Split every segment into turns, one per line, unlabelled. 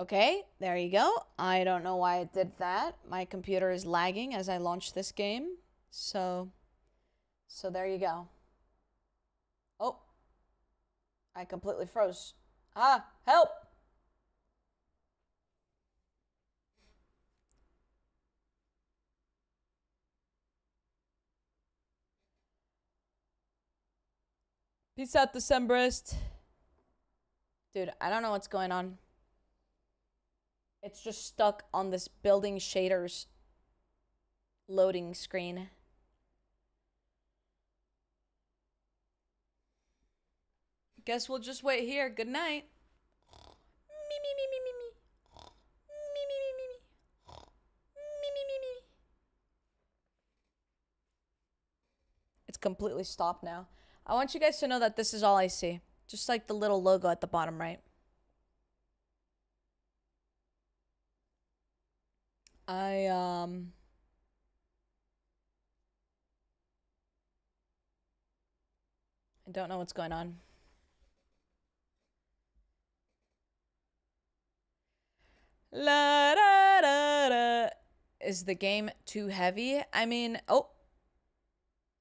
Okay, there you go. I don't know why it did that. My computer is lagging as I launch this game. So, so there you go. Oh, I completely froze. Ah, help! Peace out, Decemberist. Dude, I don't know what's going on. It's just stuck on this building shaders loading screen. Guess we'll just wait here. Good night. Me me me me me me. Me me me me me. Me me me me. It's completely stopped now. I want you guys to know that this is all I see. Just like the little logo at the bottom right. I um I don't know what's going on. La da da da. Is the game too heavy? I mean, oh.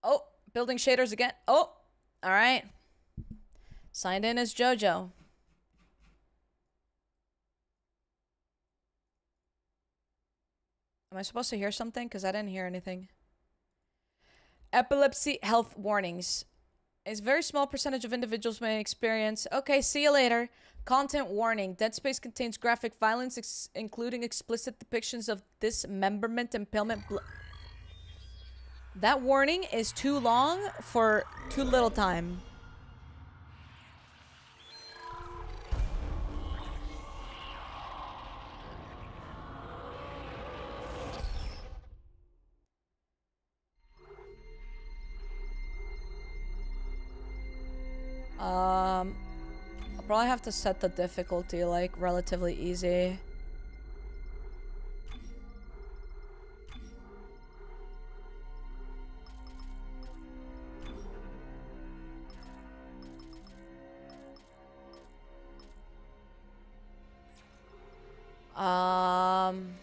Oh, building shaders again. Oh. All right. Signed in as JoJo. Am I supposed to hear something? Because I didn't hear anything. Epilepsy health warnings. A very small percentage of individuals may experience. Okay, see you later. Content warning. Dead Space contains graphic violence, ex including explicit depictions of dismemberment, impalement. that warning is too long for too little time. Um, I'll probably have to set the difficulty like relatively easy. Um,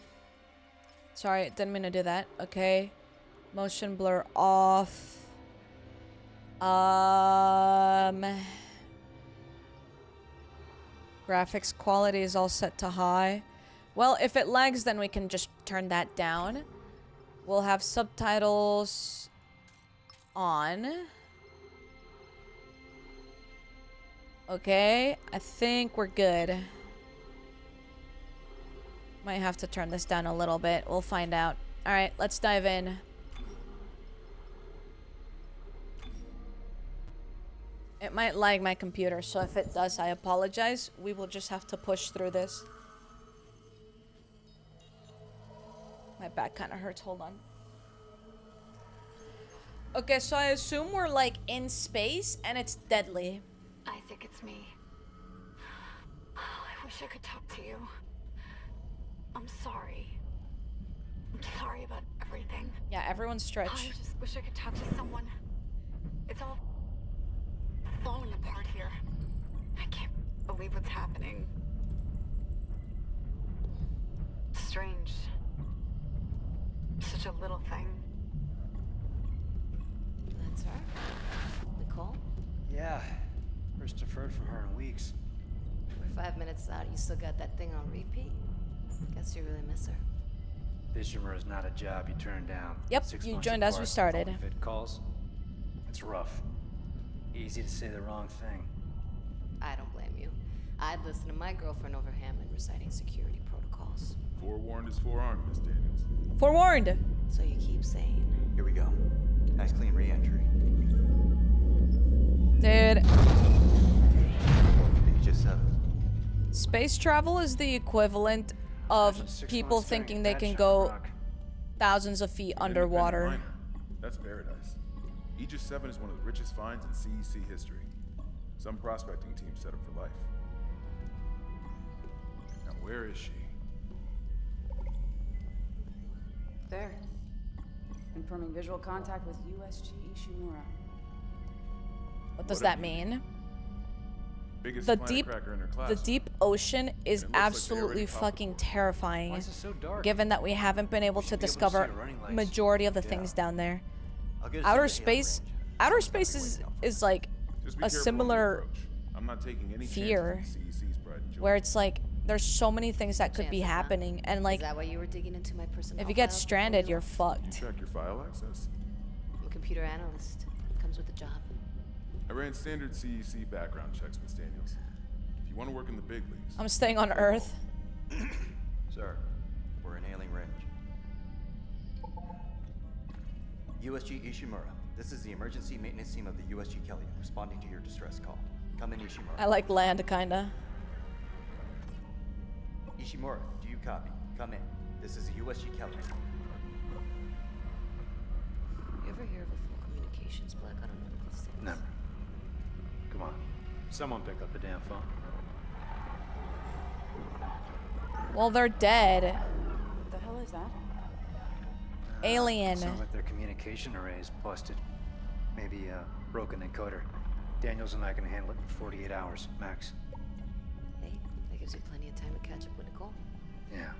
sorry, didn't mean to do that. Okay, motion blur off. Um, graphics quality is all set to high. Well, if it lags, then we can just turn that down. We'll have subtitles on. Okay, I think we're good. Might have to turn this down a little bit. We'll find out. Alright, let's dive in. It might lag my computer, so if it does, I apologize. We will just have to push through this. My back kind of hurts. Hold on. Okay, so I assume we're like in space and it's deadly.
Isaac, it's me. Oh, I wish I could talk to you. I'm sorry. I'm sorry about everything.
Yeah, everyone's
Oh,
stretched.
I just wish I could talk to someone. It's all falling apart here. I can't believe what's happening. Strange. Such a little thing.
That's her. Nicole?
Yeah. First deferred from her in weeks.
We're five minutes out. You still got that thing on repeat? Guess you really miss her.
Fishermer is not a job you turn down.
Yep,
Six
you
months
joined as we started.
phone Fit calls. It's rough. Easy to say the wrong thing.
I don't blame you. I'd listen to my girlfriend over Hammond reciting security protocols.
Forewarned is forearmed, Miss Daniels.
Forewarned.
So you keep saying.
Here we go. Nice clean re-entry.
Dude,
Just seven.
space travel is the equivalent of people thinking they can go
rock.
thousands of feet underwater.
That's paradise. Aegis 7 is one of the richest finds in CEC history. Some prospecting team set up for life. Now, where is she?
There. Confirming visual contact with USG Ishimura.
What does
What
that
a-
mean?
Biggest
the deep
cracker in her class.
the deep ocean is
it looks like
absolutely fucking
the
terrifying.
Why is it so dark?
Given that we haven't been able to
should be able to
discover
the running lights.
majority of the
Yeah.
things down there.
I'll get us
Outer space
range.
outer
Someone's gotta be
space is,
waiting
is like a
careful on the
similar.
I'm not taking any
fear
chances with CEC's pride and joy.
where it's like there's so many things that could be
Chances, huh?
happening and like
Is that why you were digging into my personnel
if you get stranded
oh,
you're
left?
You
fucked.
track your file access?
I'm a computer analyst. Comes with the job.
I ran standard CEC background checks, Miss Daniels. If you want to work in the big leagues,
I'm staying on Earth.
Sir, we're in hailing range. USG Ishimura, this is the emergency maintenance team of the USG Kellion, responding to your distress call. Come in, Ishimura.
I like land kinda.
Ishimura, do you copy? Come in. This is the USG Kellion.
You ever hear of a full communications blackout on one of these things?
Never. Come on. Someone pick up the damn phone.
Well, they're dead.
What the hell is that?
Alien.
Sounds like their communication array is busted. Maybe a broken encoder. Daniels and I can handle it in 48 hours, max.
Hey, that gives you plenty of time to catch up with Nicole.
Yeah,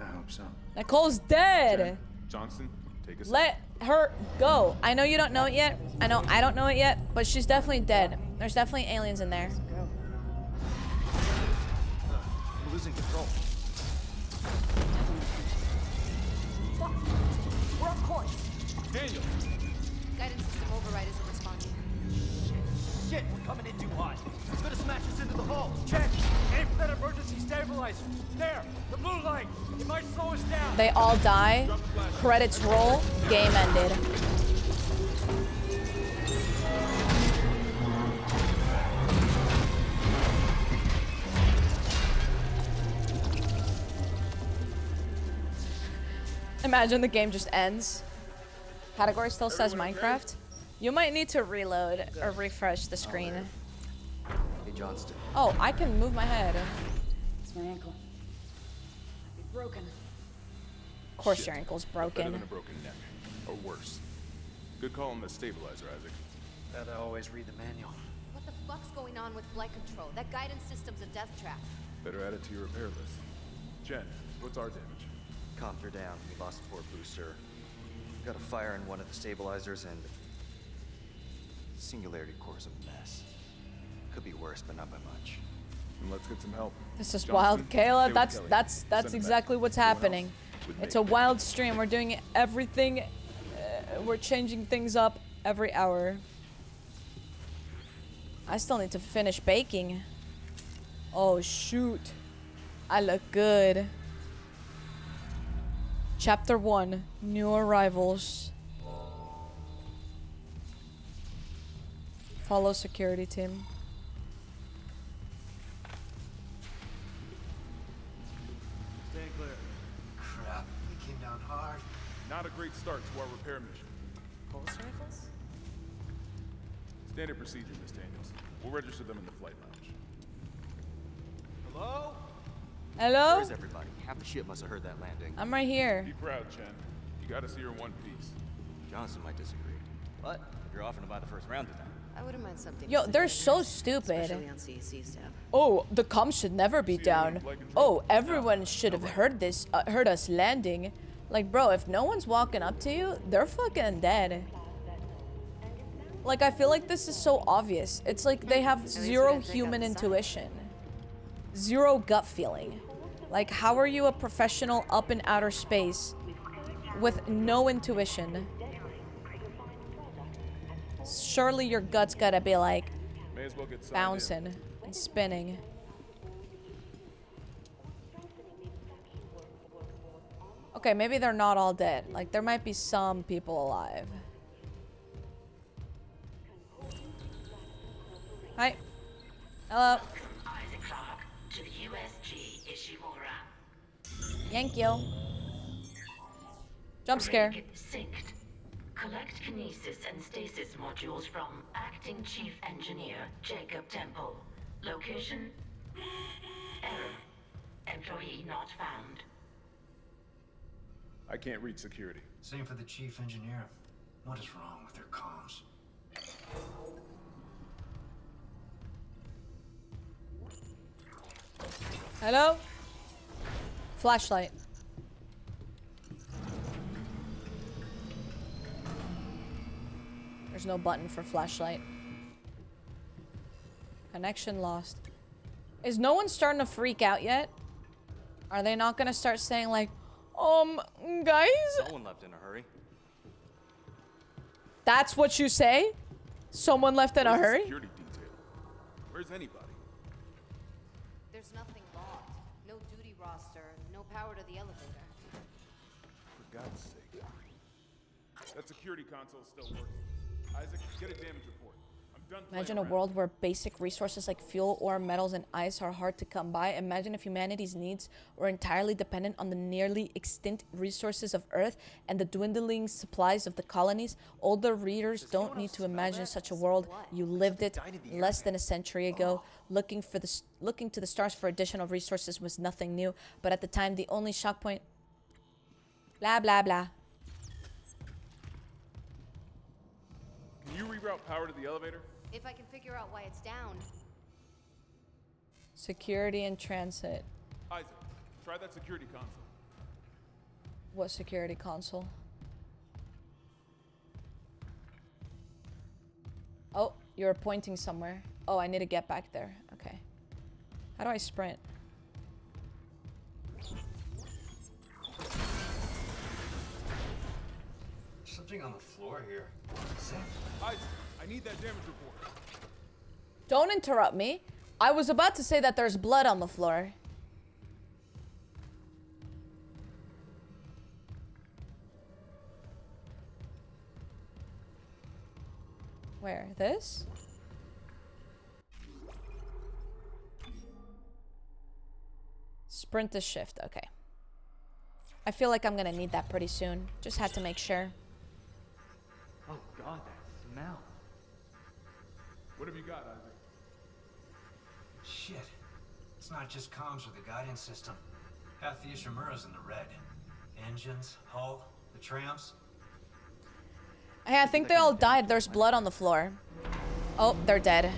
I hope so.
Nicole's dead.
Jen, Johnston, take us.
Let her go. I know you don't know it yet. I know I don't know it yet, but she's definitely dead. There's definitely aliens in there.
Go.
We're losing control.
Course.
Daniel,
Guidance system override isn't responding.
Shit, shit, we're coming in too hot. It's gonna smash us into the hull.
Check! Aim for that emergency stabilizer. There! The blue light! It might slow us down!
They all die. Credits roll. Game ended. Imagine the game just ends. Category still says Minecraft. You might need to reload or refresh the screen.
Hey, Johnston.
Oh, I can move my head.
It's my ankle. Might be broken.
Of course
Shit.
your ankle's
better
broken.
than a broken neck, or worse. Good call on the stabilizer, Isaac.
Gotta always read the manual.
What the fuck's going on with flight control? That guidance system's a death trap.
Better add it to your repair list. Jen, what's our damage?
Comms are down. We lost the port booster. Got a fire in one of the stabilizers and singularity core's a mess. Could be worse, but not by much.
And let's get some help.
This is
Johnston,
wild,
stay
Kayla.
with
That's that's that's
him back.
exactly what's
Everyone
happening. It's a wild stream. We're doing everything. Uh, we're changing things up every hour. I still need to finish baking. Oh shoot, I look good. Chapter one: New arrivals. Follow security team.
Stay clear.
Crap, they came down hard.
Not a great start to our repair mission.
Pulse rifles?
Standard procedure, Miss Daniels. We'll register them in the flight lounge.
Hello?
Hello?
Where's everybody? Half the ship must have heard that landing.
I'm right here.
Be proud, Chen. You gotta see her in one piece.
Johnston might disagree. But if you're offering to buy the first round of that,
I wouldn't mind something.
Yo, they're so
in,
stupid.
Especially on CEC's tab.
Oh, the comms should never be down.
anyone?
Oh, everyone should have heard this, uh, heard us landing. Like, bro, if no one's walking up to you, they're fucking dead. Like, I feel like this is so obvious. It's like they have zero
didn't take out
human intuition, zero gut feeling. Like, how are you a professional up in outer space with no intuition? Surely your gut's gotta be like
well signed in.
bouncing and spinning. Okay, maybe they're not all dead. Like, there might be some people alive. Hi. Hello. Thank you. Jump scare.
Synced. Collect kinesis and stasis modules from Acting Chief Engineer Jacob Temple. Location? Error. Employee not found.
I can't reach security.
Same for the chief engineer. What is wrong with their comms?
Hello? Flashlight. There's no button for flashlight. Connection lost. Is no one starting to freak out yet? Are they not gonna start saying like, um, guys?
No one left in a hurry.
That's what you say? Someone left in a
Where's the
hurry?
Security detail. Where's anybody? That security console's still working. Isaac, get a damage report. I'm done playing
Imagine a
around.
world where basic resources like fuel, ore, metals, and ice are hard to come by. Imagine if humanity's needs were entirely dependent on the nearly extinct resources of Earth and the dwindling supplies of the colonies. Older readers don't need to imagine such a world. You lived it less than a century ago. Looking for the looking to the stars for additional resources was nothing new, but at the time, the only shock point. Blah blah blah.
You reroute power to the elevator?
If I can figure out why it's down.
Security and transit.
Isaac, try that security console.
What security console? Oh, you're pointing somewhere. Oh, I need to get back there. Okay. How do I sprint?
Something on the floor here. Is it?
Isaac, I need that damage report.
Don't interrupt me. I was about to say that there's blood on the floor. Where? This? Sprint to shift. Okay. I feel like I'm gonna need that pretty soon. Just had to make sure.
Oh god, that smell.
What have you got, Isaac?
Shit. It's not just comms or the guidance system. Half the Ishimura's in the red. Engines, hull, the trams.
Hey, I think they all died. There's blood on the floor. Oh, they're dead.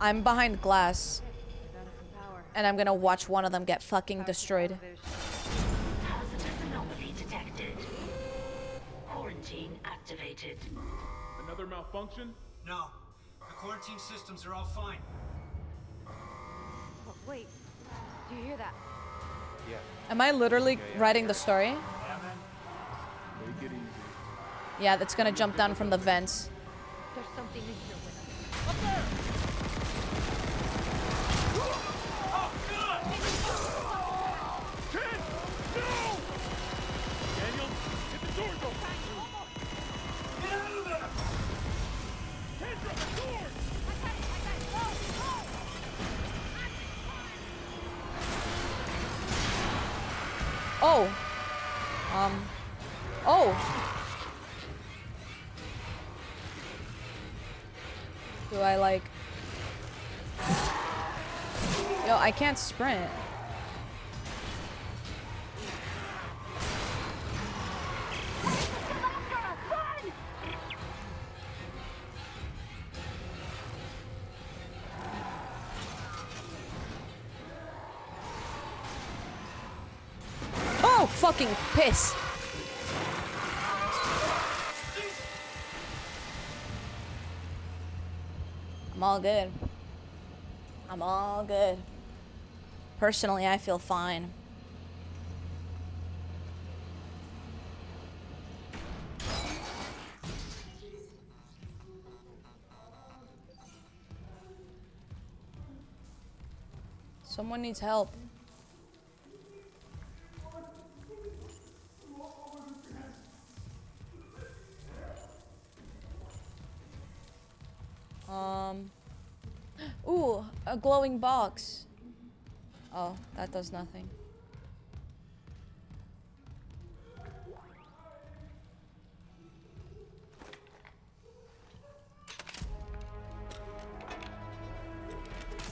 I'm behind glass. And I'm gonna watch one of them get fucking destroyed.
Another malfunction?
No. The quarantine systems are all fine.
Oh, wait. Do you hear that?
Yeah.
Am I literally writing the story?
Take it easy.
Yeah, that's gonna jump down from the vents.
There's something
can't sprint. Oh, fucking piss. I'm all good. I'm all good. Personally, I feel fine. Someone needs help. Um. Ooh, a glowing box. Oh, that does nothing.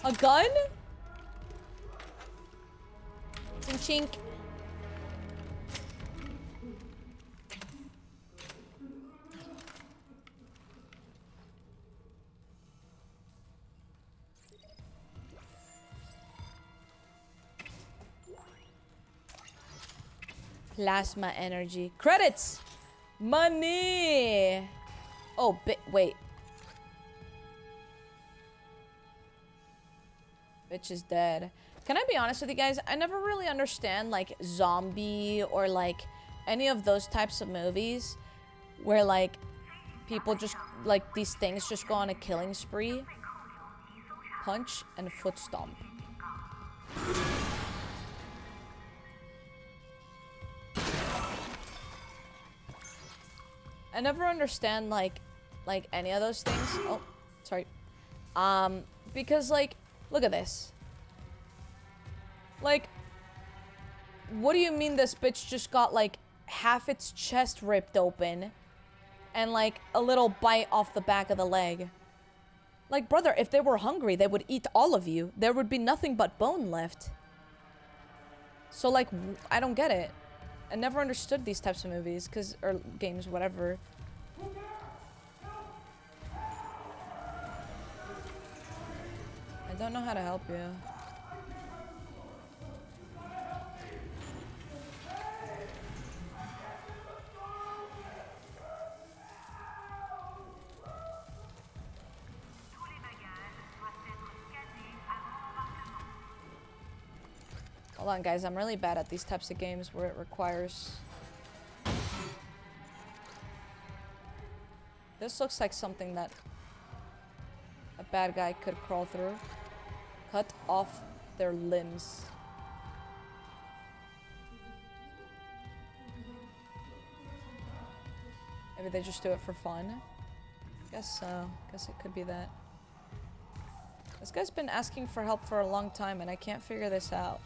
A gun? Chink. Plasma energy. Credits! Money! Oh, wait. Bitch is dead. Can I be honest with you guys? I never really understand like zombie or like any of those types of movies where like people just like these things just go on a killing spree. Punch and foot stomp. I never understand like like any of those things. Oh, sorry. Um because like look at this. Like what do you mean this bitch just got like half its chest ripped open and like a little bite off the back of the leg? Like brother, if they were hungry, they would eat all of you. There would be nothing but bone left. So like I don't get it. I never understood these types of movies cuz or games whatever. I don't know how to help you. Hold on, guys. I'm really bad at these types of games where it requires... This looks like something that a bad guy could crawl through. Cut off their limbs. Maybe they just do it for fun. Guess so. Guess it could be that. This guy's been asking for help for a long time and I can't figure this out.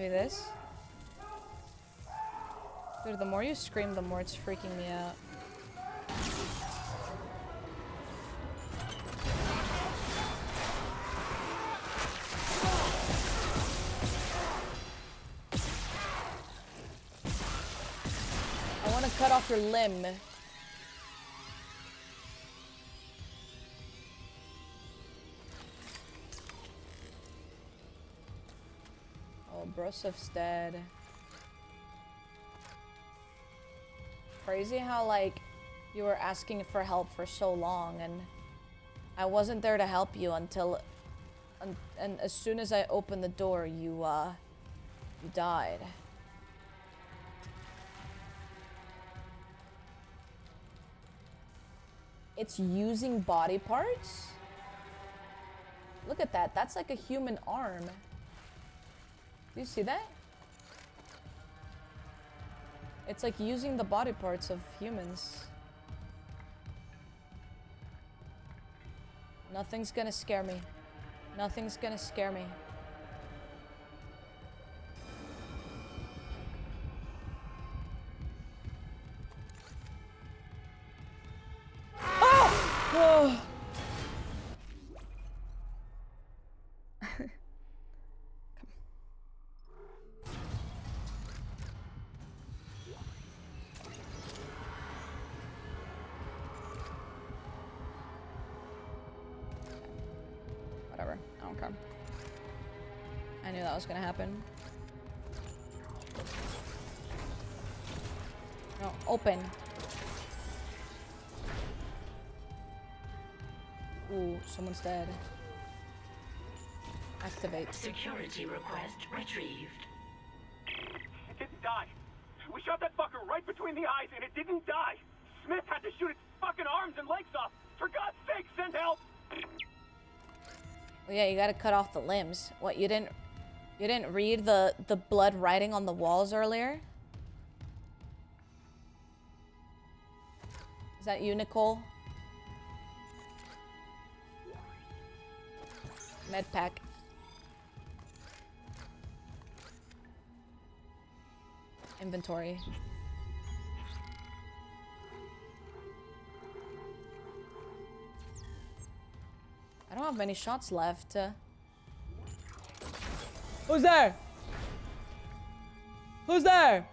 Maybe this? Dude, the more you scream, the more it's freaking me out. I want to cut off your limb. Brosov's dead. Crazy how, like, you were asking for help for so long and I wasn't there to help you until... un- and as soon as I opened the door, you, uh... You died. It's using body parts? Look at that. That's like a human arm. Do you see that? It's like using the body parts of humans. Nothing's gonna scare me. Nothing's gonna scare me. Was gonna happen. No, open. Ooh, someone's dead. Activate.
Security request retrieved.
It didn't die. We shot that fucker right between the eyes and it didn't die. Smith had to shoot its fucking arms and legs off. For God's sake, send help!
Well, yeah, you gotta cut off the limbs. What, you didn't... You didn't read the, the blood writing on the walls earlier? Is that you, Nicole? Med pack. Inventory. I don't have many shots left. Uh, Who's there? Who's there?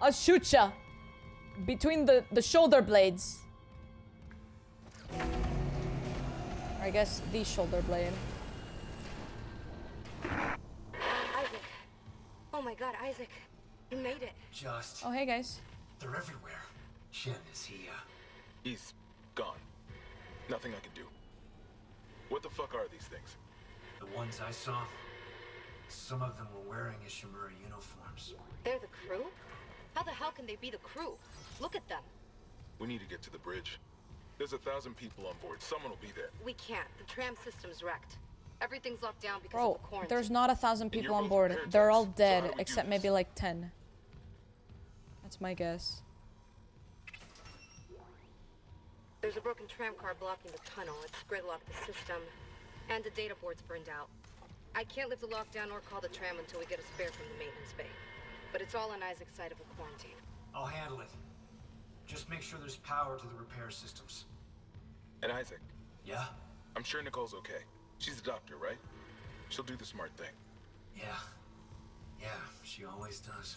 I'll shoot ya. Between the, the shoulder blades. I guess the shoulder blade. Isaac.
Oh my god, Isaac. You made it.
Just.
Oh, hey guys.
They're everywhere. Jen, is he, uh...
He's gone. Nothing I can do. What the fuck are these things?
The ones I saw some of them were wearing Ishimura uniforms.
They're the crew? How the hell can they be the crew? Look at them.
We need to get to the bridge. There's a thousand people on board. Someone will be there.
We can't. The tram system's wrecked. Everything's locked down because
Bro,
of the quarantine.
there's not a thousand people on board. They're all
techs, so
dead,
do we do
except maybe like 10. That's my guess.
There's a broken tram car blocking the tunnel. It's gridlocked the system. And the data board's burned out. I can't lift the lockdown or call the tram until we get a spare from the maintenance bay. But it's all on Isaac's side of the quarantine.
I'll handle it. Just make sure there's power to the repair systems.
And Isaac,
Yeah?
I'm sure Nicole's okay. She's a doctor, right? She'll do the smart thing.
Yeah. Yeah, she always does.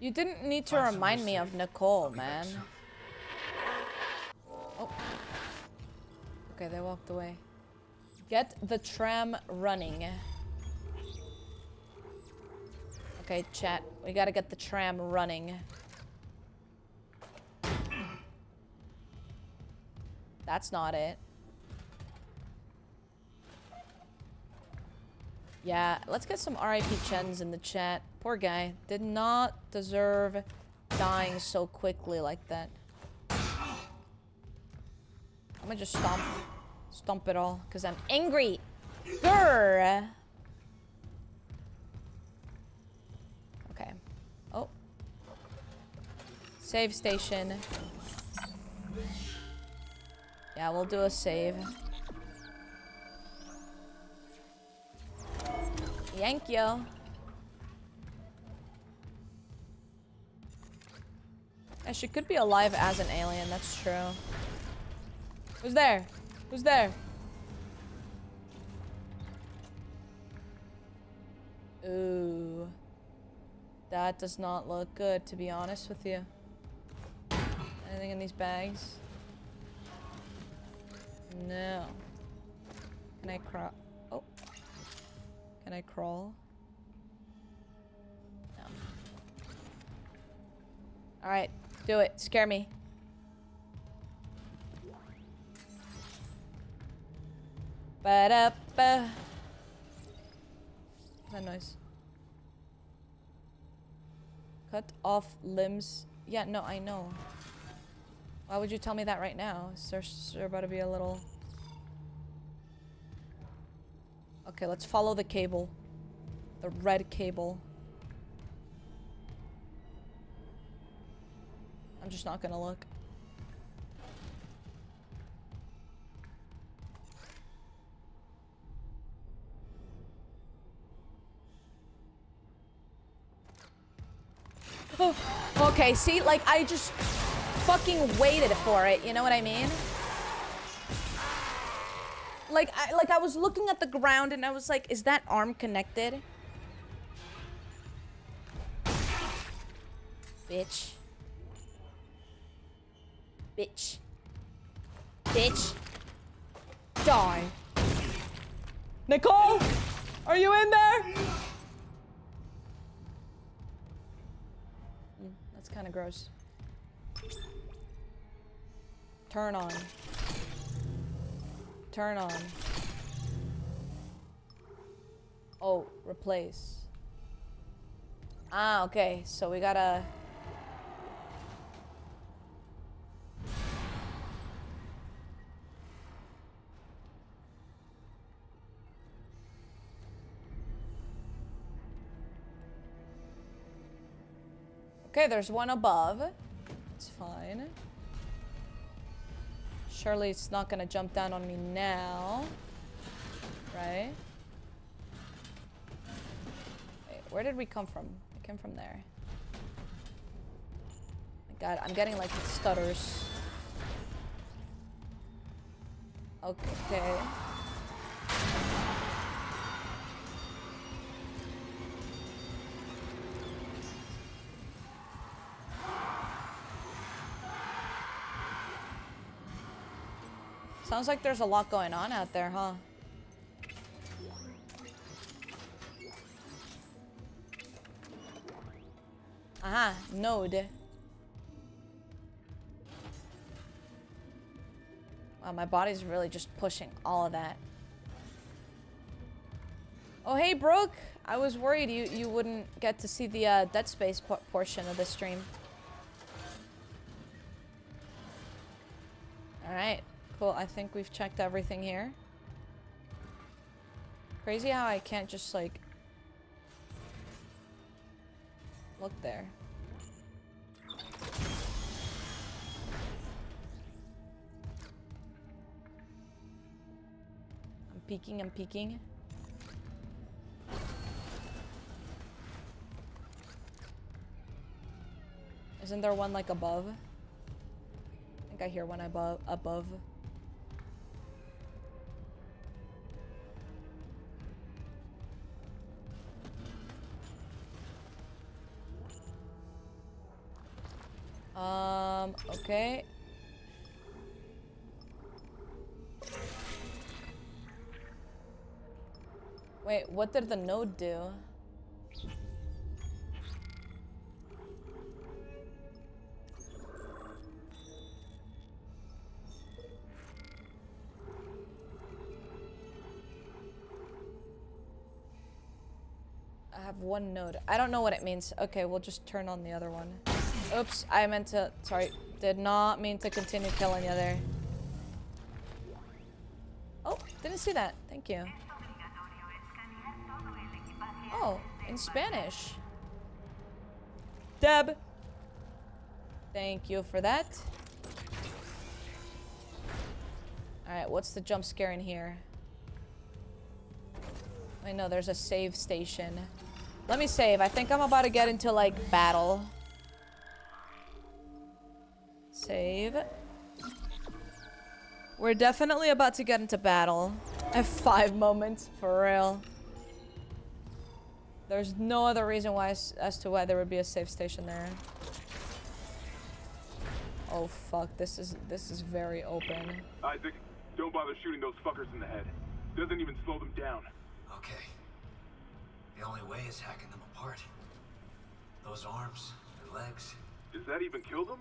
You didn't need to
Find somewhere
remind me of. Nicole,
I'll be back
man. Oh. Okay, they walked away. Get the tram running. Okay, chat. We gotta get the tram running. That's not it. Yeah, let's get some RIP Chens in the chat. Poor guy. Did not deserve dying so quickly like that. I'm gonna just stomp, stomp it all, because I'm angry. Grr. Okay. Oh. Save station. Yeah, we'll do a save. Yank yo. Yeah, she could be alive as an alien, that's true. Who's there? Who's there? Ooh. That does not look good, to be honest with you. Anything in these bags? No. Can I crawl? Oh. Can I crawl? No. Alright, do it. Scare me. Ba-da-ba. What's that noise? Cut off limbs. Yeah, no, I know. Why would you tell me that right now? Is there, is there about to be a little... Okay, let's follow the cable. The red cable. I'm just not gonna look. Okay, see, like I just fucking waited for it, you know what I mean? Like I like I was looking at the ground and I was like, is that arm connected? Bitch. Bitch. Bitch. Die. Nicole! Are you in there? Kind of gross. Turn on. Turn on. Oh, replace. Ah, okay. So we gotta... Okay, there's one above. It's fine. Surely it's not gonna jump down on me now. Right? Wait, where did we come from? We came from there. My god, I'm getting like stutters. Okay. Sounds like there's a lot going on out there, huh? Aha, node. Wow, my body's really just pushing all of that. Oh, hey, Brooke. I was worried you, you wouldn't get to see the uh, Dead Space por portion of the stream. Alright, cool. I think we've checked everything here. Crazy how I can't just, like, look there. I'm peeking, I'm peeking. Isn't there one like above? I think I hear one above above. Um, okay. Wait, what did the node do? I have one node. I don't know what it means. Okay, we'll just turn on the other one. Oops, I meant to... Sorry. Did not mean to continue killing you there. Oh, didn't see that. Thank you. Oh, in Spanish. Deb. Thank you for that. Alright, what's the jump scare in here? I know there's a save station. Let me save. I think I'm about to get into, like, battle. Save. We're definitely about to get into battle. I have five moments, for real. There's no other reason why as to why there would be a safe station there. Oh fuck, this is this is very open.
Isaac, don't bother shooting those fuckers in the head. Doesn't even slow them down.
Okay. The only way is hacking them apart. Those arms, their legs.
Does that even kill them?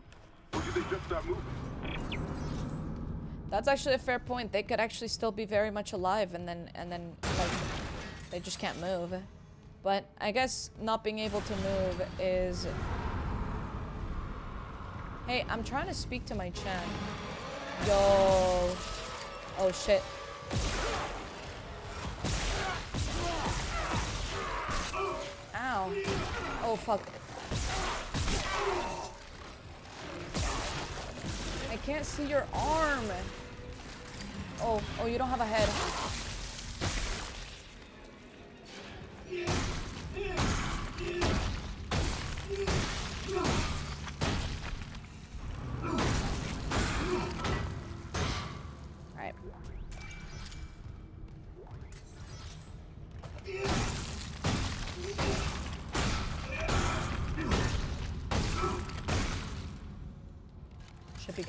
That's actually a fair point. They could actually still be very much alive and then and then like they just can't move. But I guess not being able to move is Hey, I'm trying to speak to my chat. Yo. Oh shit. Ow. Oh fuck. Can't see your arm. Oh, oh, you don't have a head. Alright.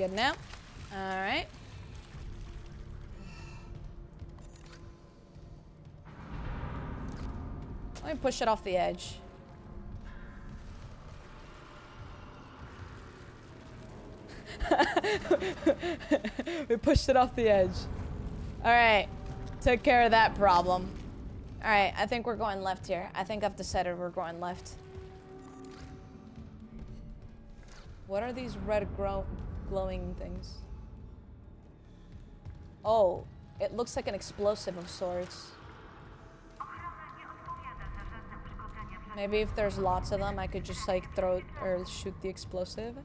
Good now. Alright. Let me push it off the edge. we pushed it off the edge. Alright. Took care of that problem. Alright, I think we're going left here. I think I've decided we're going left. What are these red grow glowing things? Oh, it looks like an explosive of sorts. Maybe if there's lots of them, I could just like throw or shoot the explosive.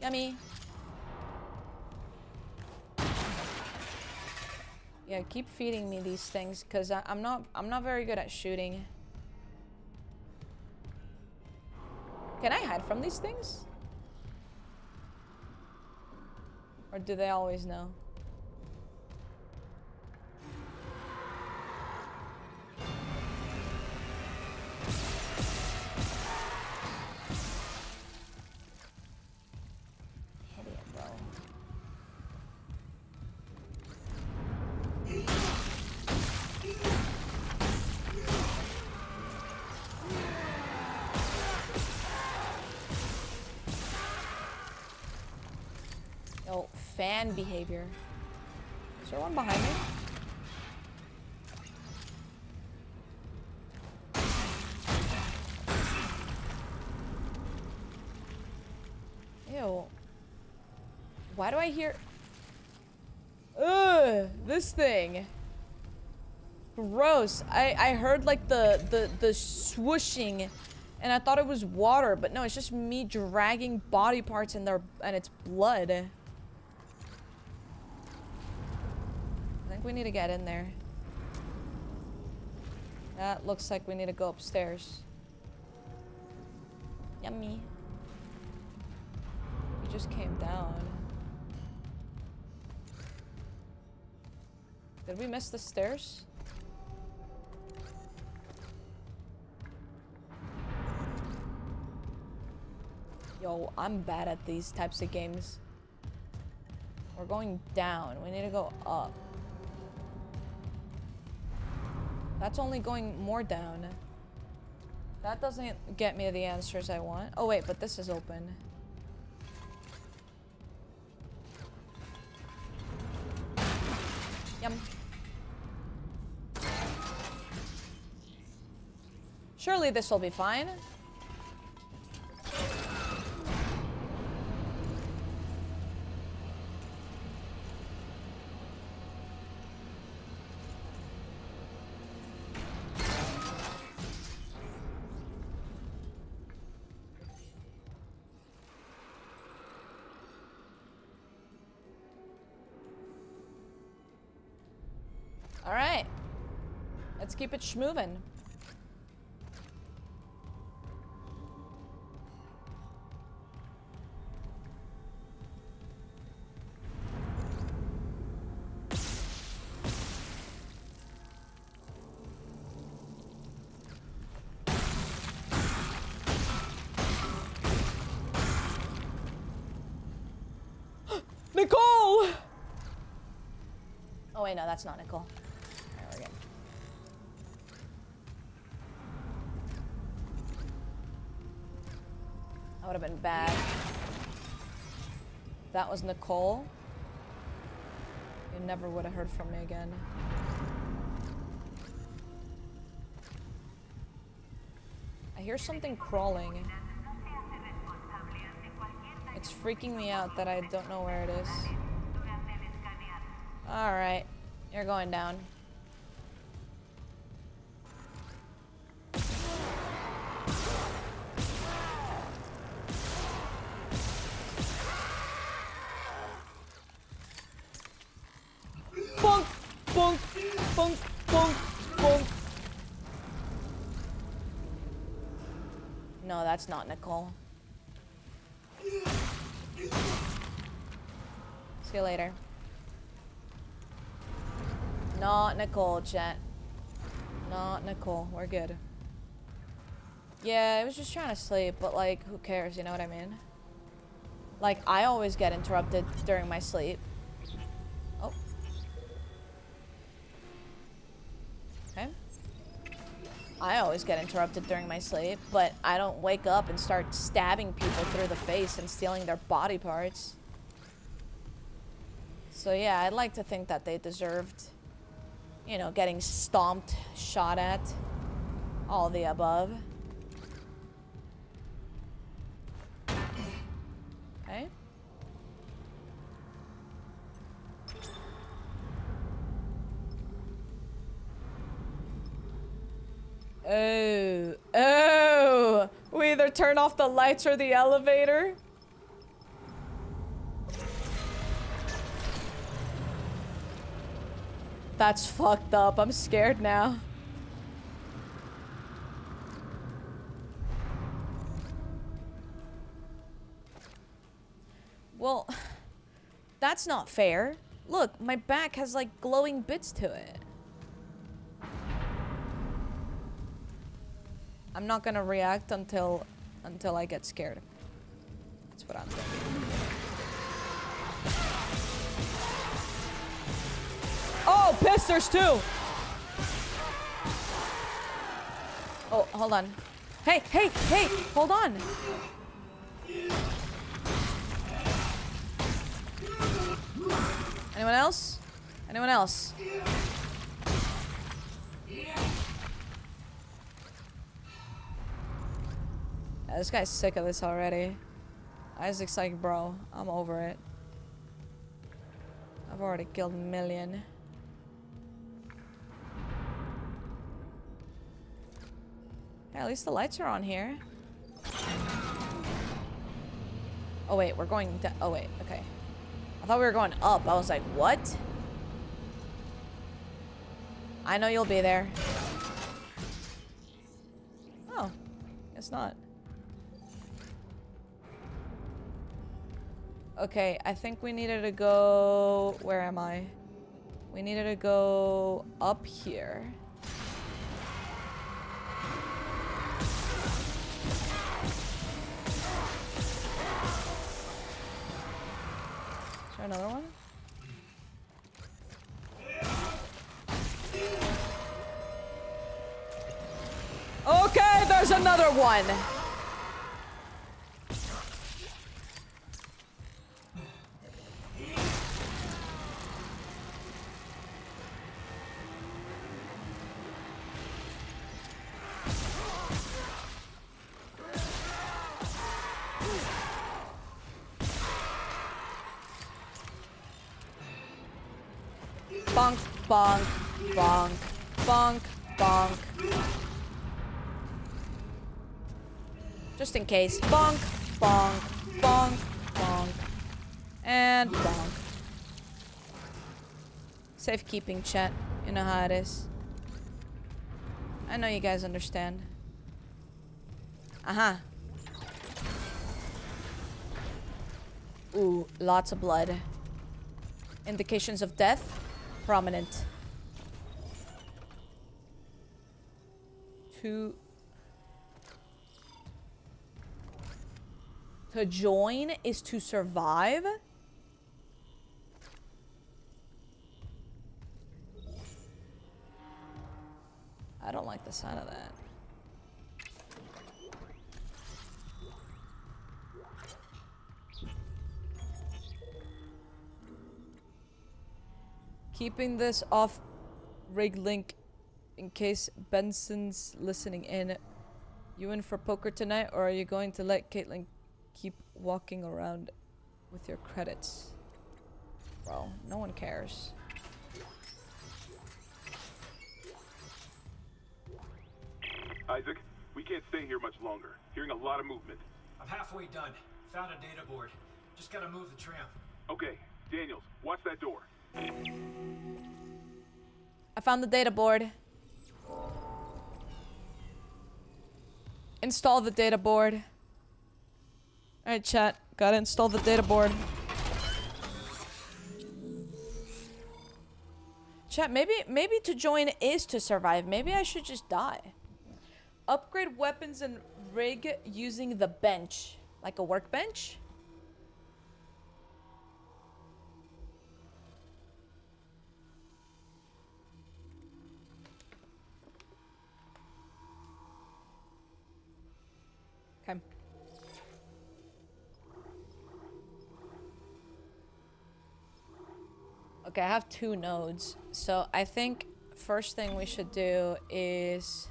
Yummy. Yeah, keep feeding me these things because I'm not I'm not very good at shooting. Can I hide from these things? Or do they always know? Fan behavior. Is there one behind me? Ew. Why do I hear... Ugh, this thing. Gross. I, I heard like the, the, the swooshing and I thought it was water, but no, it's just me dragging body parts in there and it's blood. I think we need to get in there. That looks like we need to go upstairs. Yummy. We just came down. Did we miss the stairs? Yo, I'm bad at these types of games. We're going down. We need to go up. That's only going more down. That doesn't get me the answers I want. Oh wait, but this is open. Yum. Surely this will be fine. Keep it schmoving. Nicole! Oh wait, no, that's not Nicole. There we go. That would have been bad. That was Nicole. You never would have heard from me again. I hear something crawling. It's freaking me out that I don't know where it is. Alright. You're going down. Not Nicole. See you later. Not Nicole, chat. Not Nicole. We're good. Yeah, I was just trying to sleep, but like, who cares? You know what I mean? Like, I always get interrupted during my sleep. Always get interrupted during my sleep, but I don't wake up and start stabbing people through the face and stealing their body parts. So yeah, I'd like to think that they deserved, you know, getting stomped, shot at, all the above. Okay. Oh, oh, we either turn off the lights or the elevator. That's fucked up. I'm scared now. Well, that's not fair. Look, my back has like glowing bits to it. I'm not gonna react until until I get scared. That's what I'm thinking. Oh, piss, there's two! Oh, hold on. Hey, hey, hey, hold on. Anyone else? Anyone else? Uh, this guy's sick of this already. Isaac's like, bro, I'm over it. I've already killed a million. At least the lights are on here. Oh wait, we're going down. Oh wait, okay. I thought we were going up. I was like, what? I know you'll be there. Oh, guess not. Okay, I think we needed to go... Where am I? We needed to go up here. Is there another one? Okay, there's another one. Just in case. Bonk, bonk, bonk, bonk. And bonk. Safekeeping chat. You know how it is. I know you guys understand. Uh-huh. Ooh, lots of blood. Indications of death? Prominent. To... To join is to survive? I don't like the sound of that. Keeping this off rig link in case Benson's listening in. You in for poker tonight or are you going to let Caitlin keep walking around with your credits? Bro, no one cares.
Isaac, we can't stay here much longer. Hearing a lot of movement.
I'm halfway done. Found a data board. Just gotta move the tram.
Okay, Daniels, watch that door.
I found the data board. Install the data board. Alright, chat. Gotta install the data board. Chat, maybe maybe to join is to survive. Maybe I should just die. Upgrade weapons and rig using the bench. Like a workbench? Okay, I have two nodes. So I think first thing we should do is...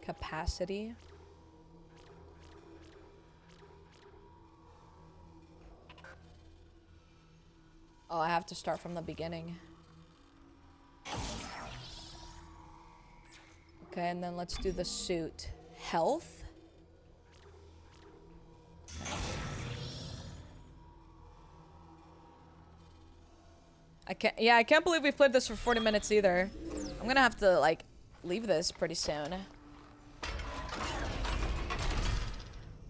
Capacity. Oh, I have to start from the beginning. Okay, and then let's do the suit. Health? I can't- yeah, I can't believe we've played this for 40 minutes either. I'm gonna have to, like, leave this pretty soon.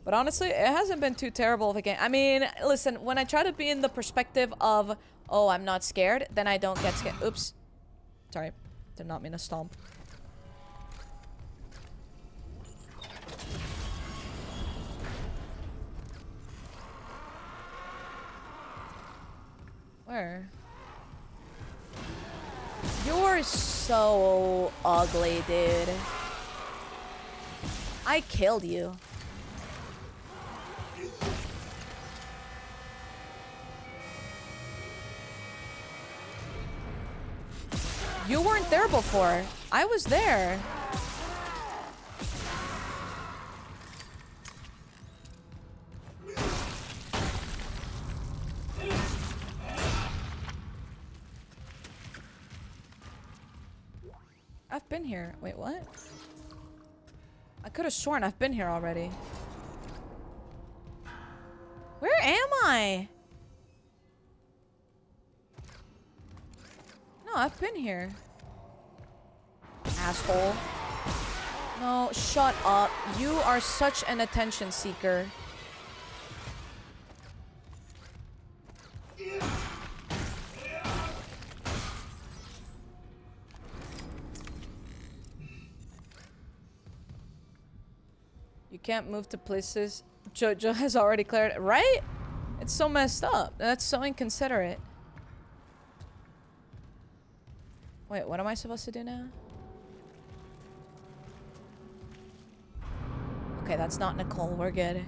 But honestly, it hasn't been too terrible of a game. I mean, listen, when I try to be in the perspective of, oh, I'm not scared, then I don't get scared. Oops. Sorry. Did not mean to stomp. Where? You're so ugly, dude. I killed you. You weren't there before. I was there. Here. Wait, what? I could have sworn I've been here already. Where am I? No, I've been here. Asshole. No, shut up. You are such an attention seeker. Can't move to places Jojo has already cleared. it. Right? It's so messed up. That's so inconsiderate. Wait, what am I supposed to do now? Okay, that's not Nicole. We're good.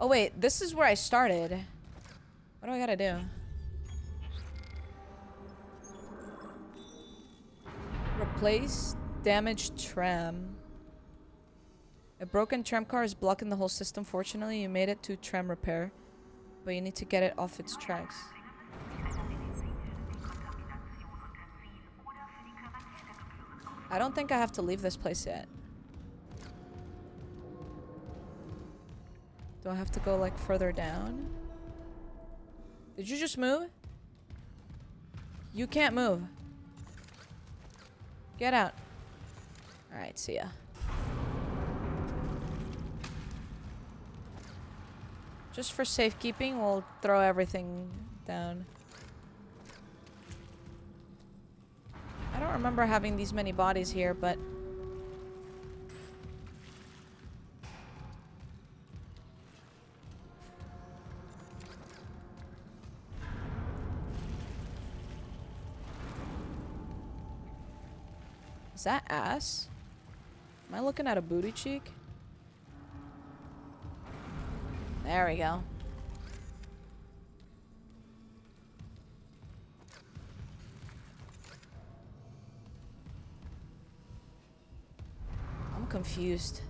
Oh, wait. This is where I started. What do I gotta do? Replace damaged tram. A broken tram car is blocking the whole system. Fortunately, you made it to tram repair. But you need to get it off its tracks. I don't think I have to leave this place yet. Do I have to go like further down? Did you just move? You can't move. Get out. Alright, see ya. Just for safekeeping, we'll throw everything down. I don't remember having these many bodies here, but... Is that ass? Am I looking at a booty cheek? There we go. I'm confused.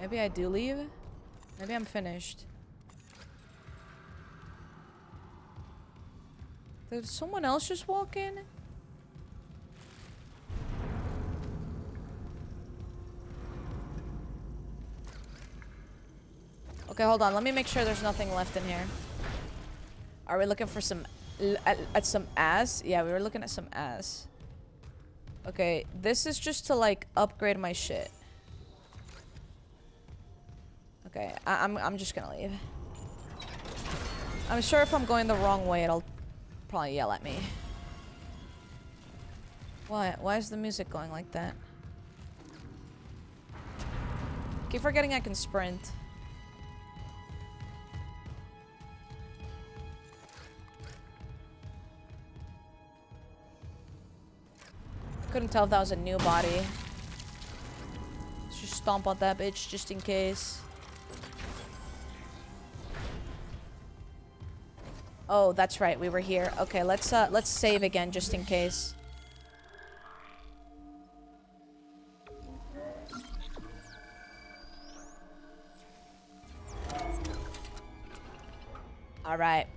Maybe I do leave? Maybe I'm finished. Did someone else just walk in? Okay, hold on. Let me make sure there's nothing left in here. Are we looking for some... At, at some ass? Yeah, we were looking at some ass. Okay, this is just to, like, upgrade my shit. Okay, I I'm, I'm just gonna leave. I'm sure if I'm going the wrong way, it'll probably yell at me. Why? Why is the music going like that? Keep forgetting I can sprint. Couldn't tell if that was a new body. Let's just stomp on that bitch just in case. Oh, that's right. We were here. Okay, let's uh let's save again just in case. All right.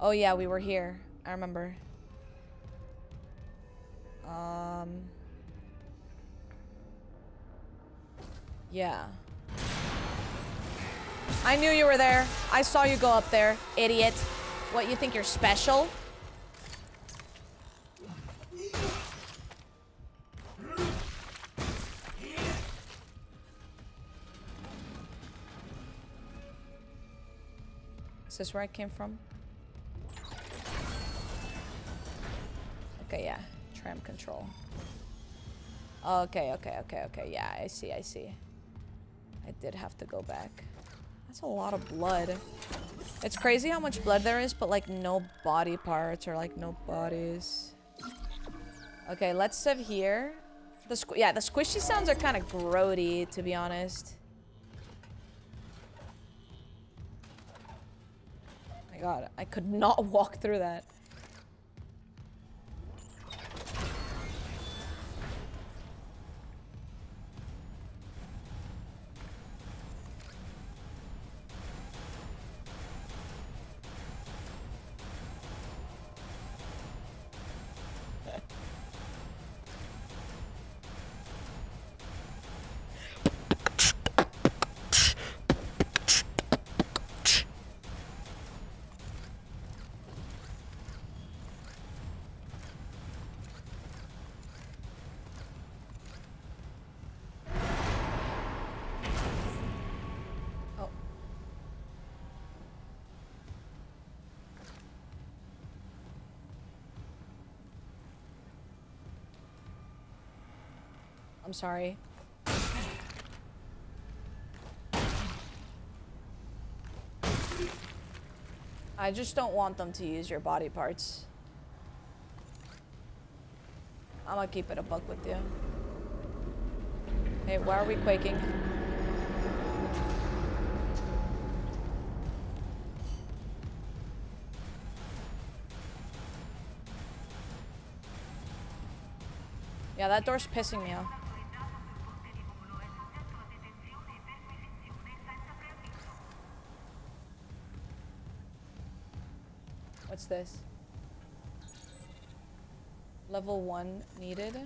Oh yeah, we were here. I remember. Um Yeah. I knew you were there. I saw you go up there, idiot. What, you think you're special? Is this where I came from? Okay, yeah. Tram control. Okay, okay, okay, okay. Yeah, I see, I see. I did have to go back. That's a lot of blood. It's crazy how much blood there is, but like no body parts or like no bodies. Okay, let's save here. The yeah, the squishy sounds are kind of grody, to be honest. my god, I could not walk through that. Sorry. I just don't want them to use your body parts. I'm gonna keep it a buck with you. Hey, why are we quaking? Yeah, that door's pissing me off. What's this? Level 1 needed.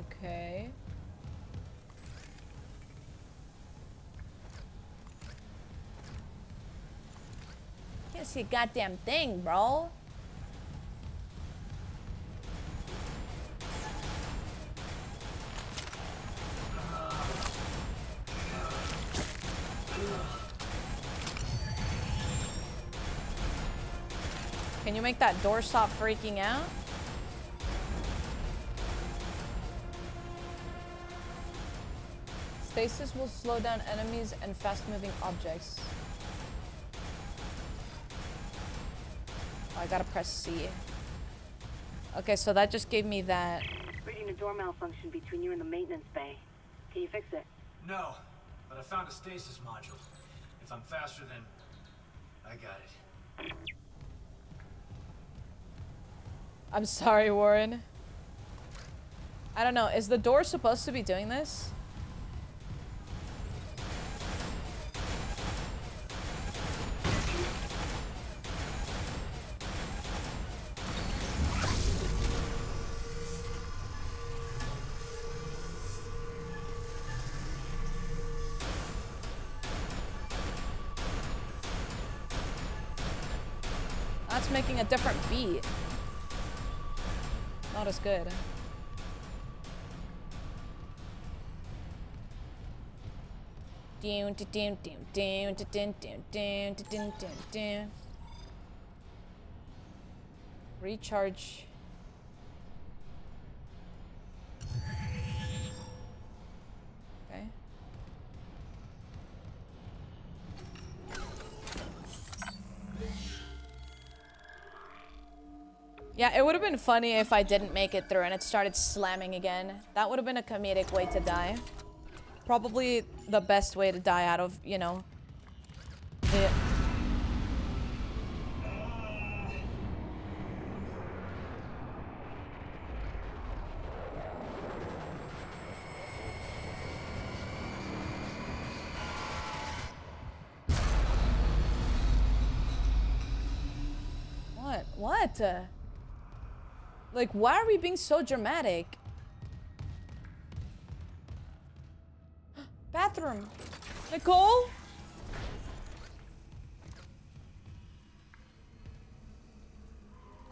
Okay. Can't see a goddamn thing, bro. Make that door stop freaking out? Stasis will slow down enemies and fast-moving objects. Oh, I gotta press C. Okay, so that just gave me that.
Reading a door malfunction between you and the maintenance bay. Can you fix it?
No, but I found a stasis module. If I'm faster, then I got it.
I'm sorry, Warren. I don't know. Is the door supposed to be doing this? That's making a different beat. Good. Down, down, down, down, down, down, down, down, down, down. Recharge. Funny if I didn't make it through and it started slamming again. That would have been a comedic way to die. Probably the best way to die out of, you know, the... What? What? Like, why are we being so dramatic? Bathroom. Nicole?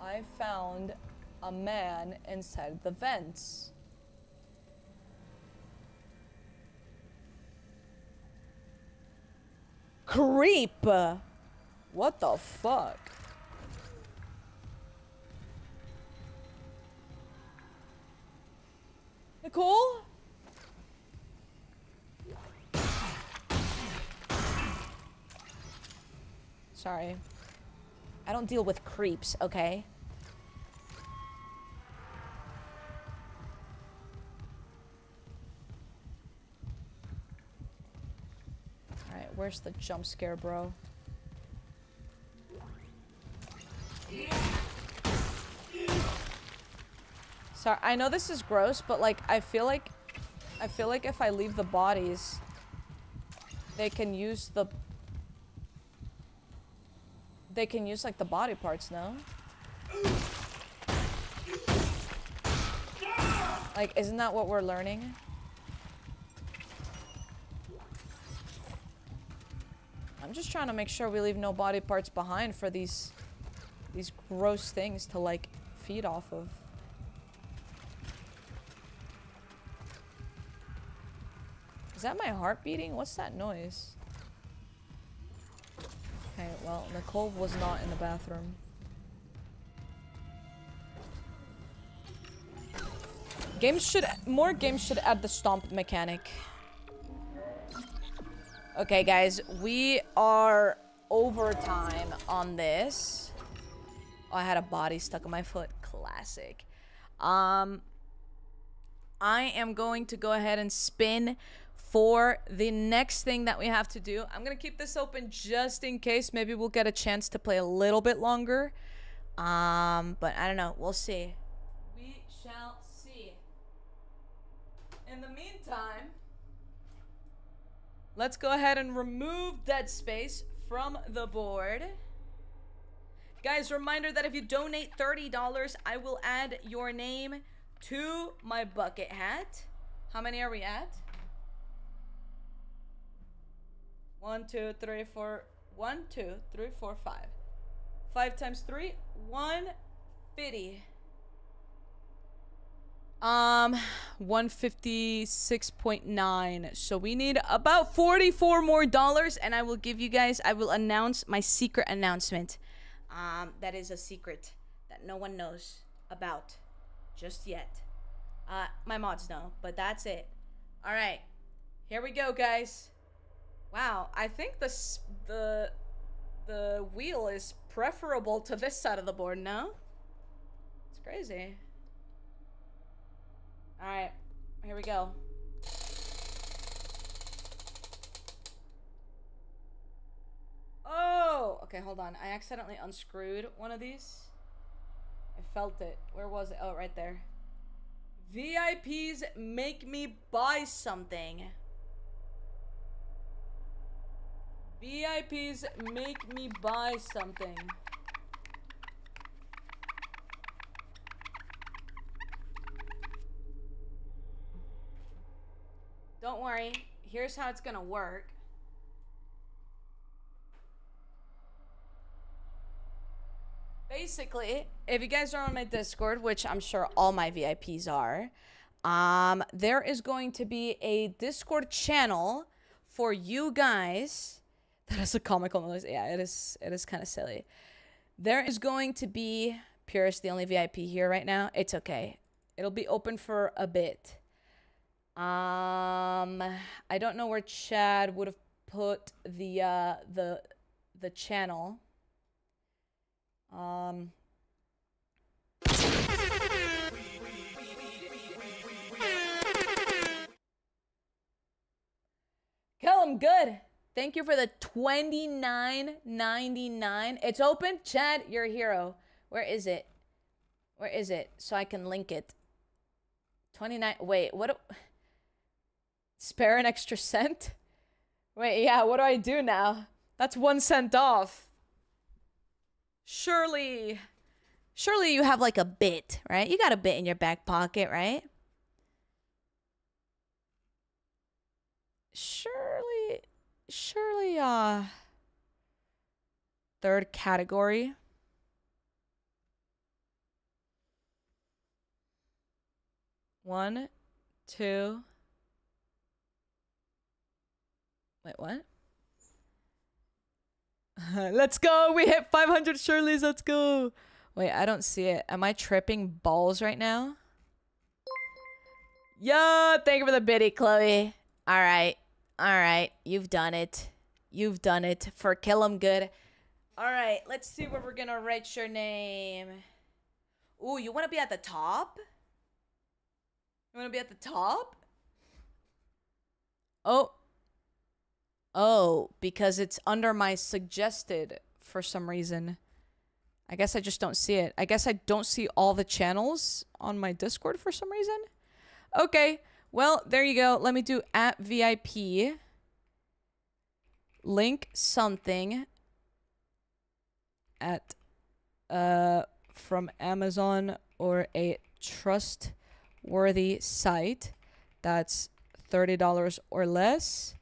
I found a man inside the vents. Creep! What the fuck? Nicole? Sorry. I don't deal with creeps, okay? Alright, where's the jump scare, bro? Sorry, I know this is gross, but like, I feel like, I feel like if I leave the bodies, they can use the, they can use like the body parts, no? Like, isn't that what we're learning? I'm just trying to make sure we leave no body parts behind for these, these gross things to like feed off of. Is that my heart beating? What's that noise? Okay, well, Nicole was not in the bathroom. Games should- more games should add the stomp mechanic. Okay, guys, we are overtime on this. Oh, I had a body stuck in my foot. Classic. Um, I am going to go ahead and spin for the next thing that we have to do. I'm going to keep this open just in case. Maybe we'll get a chance to play a little bit longer. Um, but I don't know. We'll see. We shall see. In the meantime, let's go ahead and remove Dead Space from the board. Guys, reminder that if you donate $30, I will add your name to my bucket hat. How many are we at? One, two, three, four. One, two, three, four, five. Five times three. One fifty. Um, 156.9. So we need about 44 more dollars and I will give you guys, I will announce my secret announcement. Um, that is a secret that no one knows about just yet. Uh, my mods know, but that's it. All right. Here we go, guys. Wow, I think the the the wheel is preferable to this side of the board now. It's crazy. All right, here we go. Oh, okay, hold on. I accidentally unscrewed one of these. I felt it. Where was it? Oh, right there. VIPs make me buy something. VIPs make me buy something. Don't worry. Here's how it's gonna work. Basically, if you guys are on my Discord, which I'm sure all my VIPs are, um, there is going to be a Discord channel for you guys. That is a comical noise. Yeah, it is. It is kind of silly. There is going to be Purist, the only VIP here right now. It's okay. It'll be open for a bit. Um, I don't know where Chad would have put the uh the the channel. Um. Kill him good. Thank you for the twenty nine ninety nine. It's open. Chad, you're a hero. Where is it? Where is it? So I can link it. 29. Wait, what? Do, spare an extra cent? Wait, yeah, what do I do now? That's one cent off. Surely, surely you have like a bit, right? You got a bit in your back pocket, right? Surely, surely, uh, third category. One, two. Wait, what? let's go. We hit 500 Shirley's. Let's go. Wait, I don't see it. Am I tripping balls right now? Yo, thank you for the biddy, Chloe. All right. All right. You've done it. You've done it for Kill 'em Good. All right, let's see where we're gonna write your name. Ooh, you want to be at the top? You want to be at the top? Oh. Oh, because it's under my suggested for some reason. I guess I just don't see it. I guess I don't see all the channels on my Discord for some reason. Okay. Well, there you go. Let me do at VIP. Link something at uh from Amazon or a trustworthy site that's $30 or less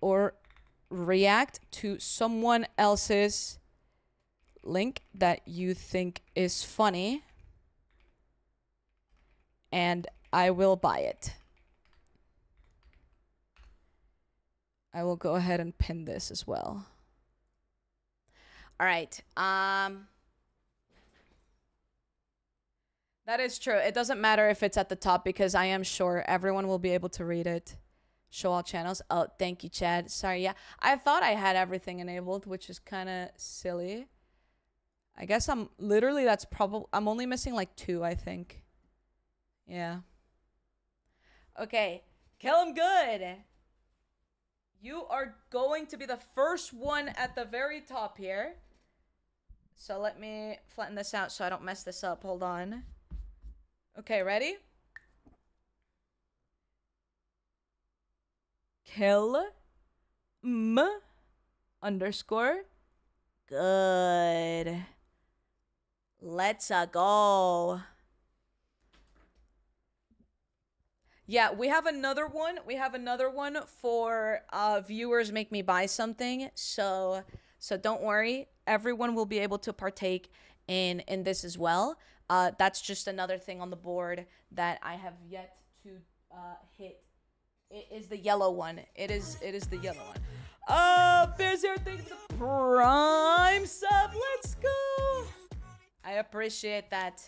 or react to someone else's link that you think is funny and I will buy it. I will go ahead and pin this as well. All right. Um That is true. It doesn't matter if it's at the top because I am sure everyone will be able to read it. Show all channels. Oh, thank you, Chad. Sorry, yeah. I thought I had everything enabled, which is kind of silly. I guess I'm literally that's probably I'm only missing like two, I think. Yeah. Okay. Kill him good. You are going to be the first one at the very top here. So let me flatten this out so I don't mess this up. Hold on. Okay, ready? Kill m underscore good. Let's uh, go. Yeah, we have another one. We have another one for uh, viewers make me buy something. So so don't worry. Everyone will be able to partake in in this as well. Uh, that's just another thing on the board that I have yet to uh, hit. It is the yellow one. It is it is the yellow one. Uh, Bears here, thank you for the prime sub. Let's go. I appreciate that.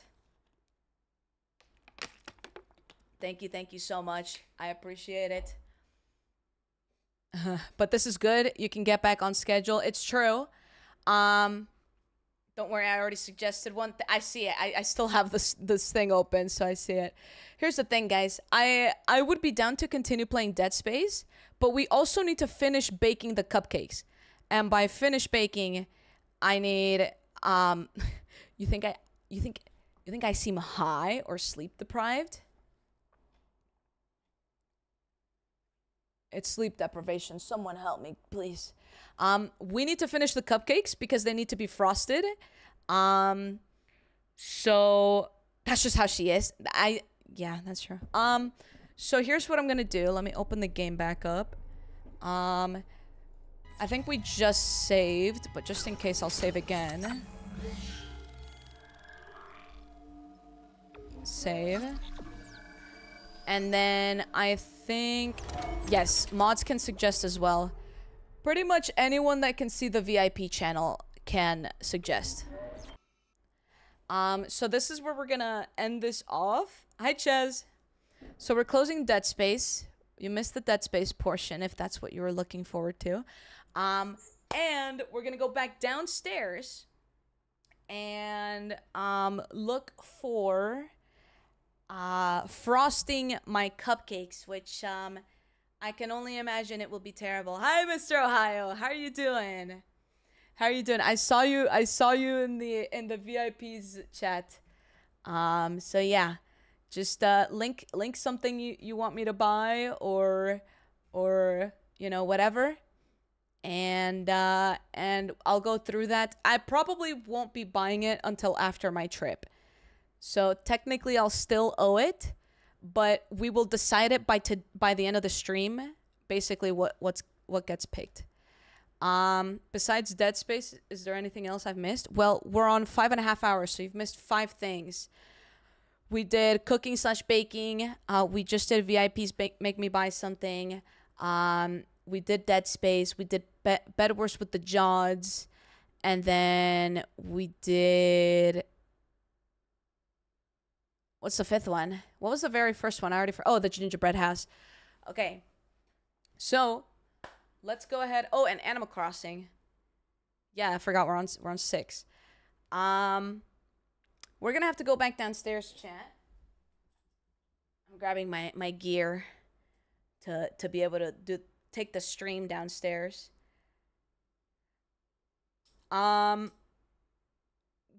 Thank you, thank you so much. I appreciate it. but this is good. You can get back on schedule. It's true. Um, don't worry, I already suggested one. I see it. I, I still have this this thing open, so I see it. Here's the thing, guys. I I would be down to continue playing Dead Space, but we also need to finish baking the cupcakes. And by finish baking, I need um you think I you think you think I seem high or sleep deprived? It's sleep deprivation. Someone help me, please. Um, we need to finish the cupcakes because they need to be frosted. Um, so that's just how she is. I yeah, that's true. Um, so here's what I'm gonna do. Let me open the game back up. Um, I think we just saved, but just in case, I'll save again. Save. And then I think, yes, mods can suggest as well. Pretty much anyone that can see the VIP channel can suggest. Um, so this is where we're gonna end this off. Hi, Ches. So we're closing Dead Space. You missed the Dead Space portion if that's what you were looking forward to. Um, and we're gonna go back downstairs and um, look for uh, frosting my cupcakes, which um, I can only imagine it will be terrible. Hi, Mr. Ohio. How are you doing? How are you doing? I saw you. I saw you in the in the VIPs chat. Um. So yeah, just uh, link link something you you want me to buy or or you know whatever, and uh and I'll go through that. I probably won't be buying it until after my trip. So technically, I'll still owe it but we will decide it by to by the end of the stream. Basically, what what's what gets picked. Um, besides Dead Space, is there anything else I've missed? Well, we're on five and a half hours, so you've missed five things. We did cooking slash baking. Uh, we just did VIPs make me buy something. Um, we did Dead Space. We did Be- Bedwars with the Jods, and then we did What's the fifth one? What was the very first one? I already. For- oh, the gingerbread house. Okay. So, let's go ahead. Oh, and Animal Crossing. Yeah, I forgot we're on we're on six. Um, we're gonna have to go back downstairs, chat. I'm grabbing my my gear to to be able to do take the stream downstairs. Um,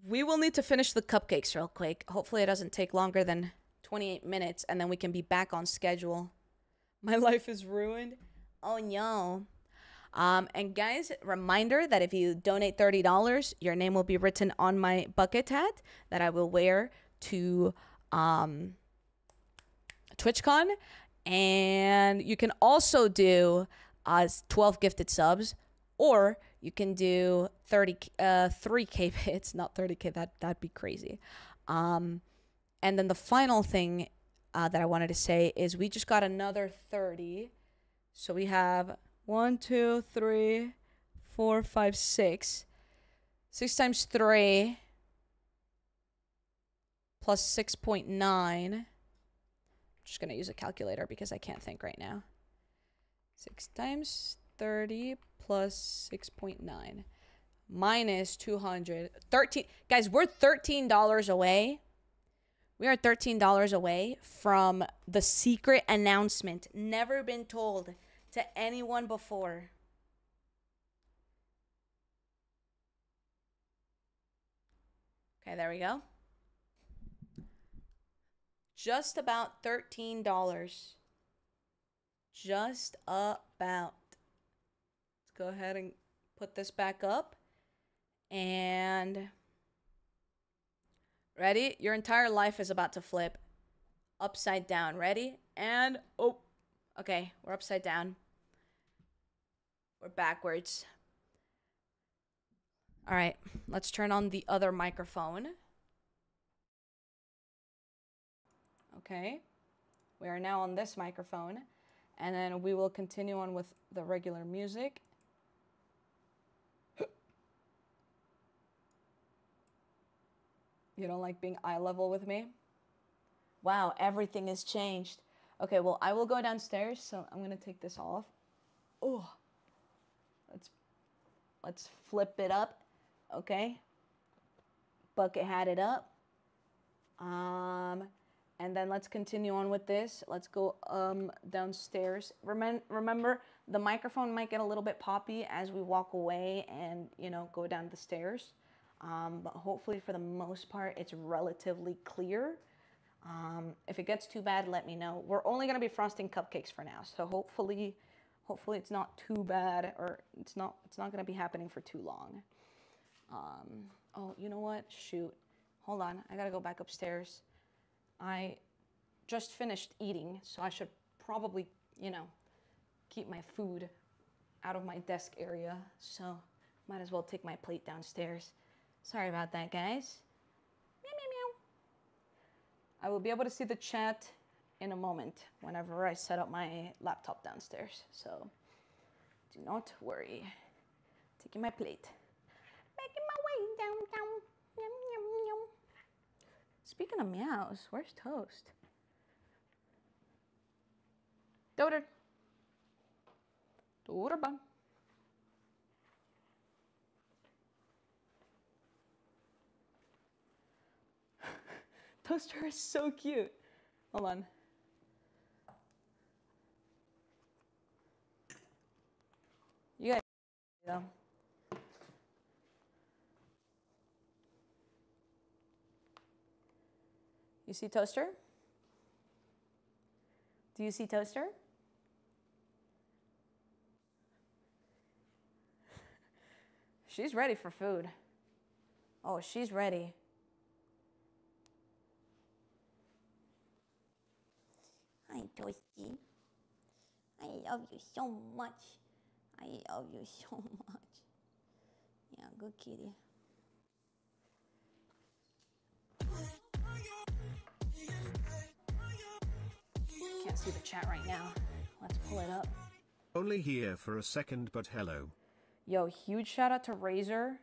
we will need to finish the cupcakes real quick. Hopefully, it doesn't take longer than 28 minutes, and then we can be back on schedule. My life is ruined. Oh no. Um, and guys, reminder that if you donate $30, your name will be written on my bucket hat that I will wear to um, TwitchCon. And you can also do uh, 12 gifted subs, or you can do 30, uh, 3K bits, not 30K, that, that'd be crazy. Um, and then the final thing uh, that I wanted to say is we just got another 30. So we have one, two, three, four, five, six. Six times three plus 6.9. I'm just going to use a calculator because I can't think right now. 6 times 30 plus 6.9 minus 200. 13. Guys, we're $13 away. We are $13 away from the secret announcement. Never been told to anyone before. Okay, there we go. Just about $13. Just about. Go ahead and put this back up. And ready? Your entire life is about to flip upside down. Ready? And oh, okay, we're upside down. We're backwards. All right, let's turn on the other microphone. Okay, we are now on this microphone, and then we will continue on with the regular music. You don't like being eye level with me? Wow, everything has changed. Okay, well, I will go downstairs, so I'm gonna take this off. Oh, let's let's flip it up. Okay, bucket hat it up. Um, and then let's continue on with this. Let's go um downstairs. Remem- remember, the microphone might get a little bit poppy as we walk away and you know go down the stairs. Um, but hopefully, for the most part, it's relatively clear. Um, if it gets too bad, let me know. We're only gonna be frosting cupcakes for now, so hopefully, hopefully it's not too bad, or it's not it's not gonna be happening for too long. Um, oh, you know what? Shoot, hold on. I gotta go back upstairs. I just finished eating, so I should probably, you know, keep my food out of my desk area. So might as well take my plate downstairs. Sorry about that, guys. Meow, meow, meow. I will be able to see the chat in a moment whenever I set up my laptop downstairs. So do not worry. Taking my plate. Making my way downtown. Yum, yum, yum. Speaking of meows, where's Toast? Doter. Doter Toaster is so cute. Hold on. You guys, though. You see Toaster? Do you see Toaster? she's ready for food. Oh, she's ready.
Hi, Toasty. I love you so much. I love you so much. Yeah, good kitty.
Can't see the chat right now. Let's pull it up.
Only here for a second, but hello.
Yo, huge shout out to Razer.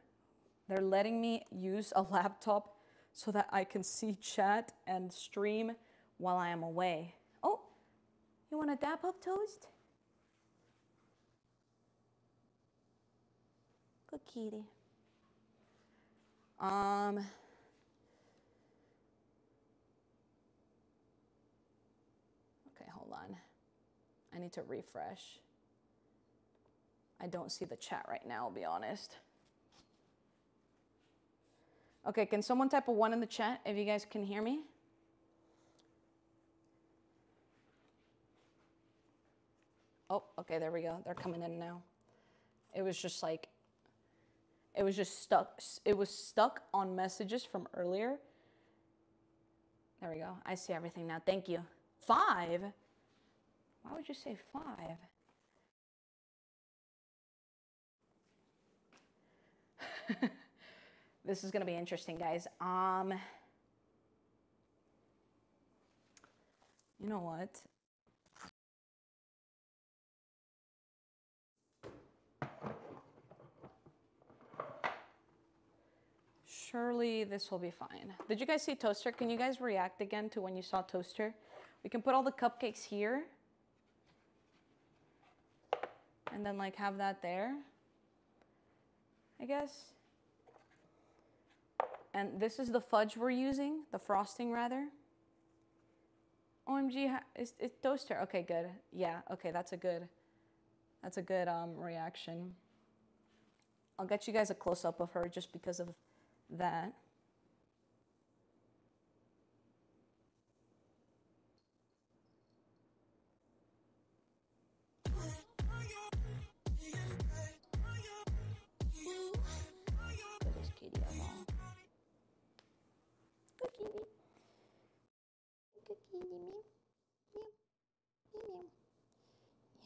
They're letting me use a laptop so that I can see chat and stream while I am away. You want a dab of toast? Good kitty. Um. Okay, hold on. I need to refresh. I don't see the chat right now, I'll be honest. Okay, can someone type a one in the chat if you guys can hear me? Oh, okay, there we go. They're coming in now. It was just like, it was just stuck. It was stuck on messages from earlier. There we go. I see everything now. Thank you. Five? Why would you say five? this is going to be interesting, guys. Um, you know what? Surely this will be fine. Did you guys see Toaster? Can you guys react again to when you saw Toaster? We can put all the cupcakes here. And then like have that there. I guess. And this is the fudge we're using, the frosting rather. OMG, it's, it's toaster. Okay, good. Yeah, okay, that's a good, that's a good um, reaction. I'll get you guys a close up of her just because of that.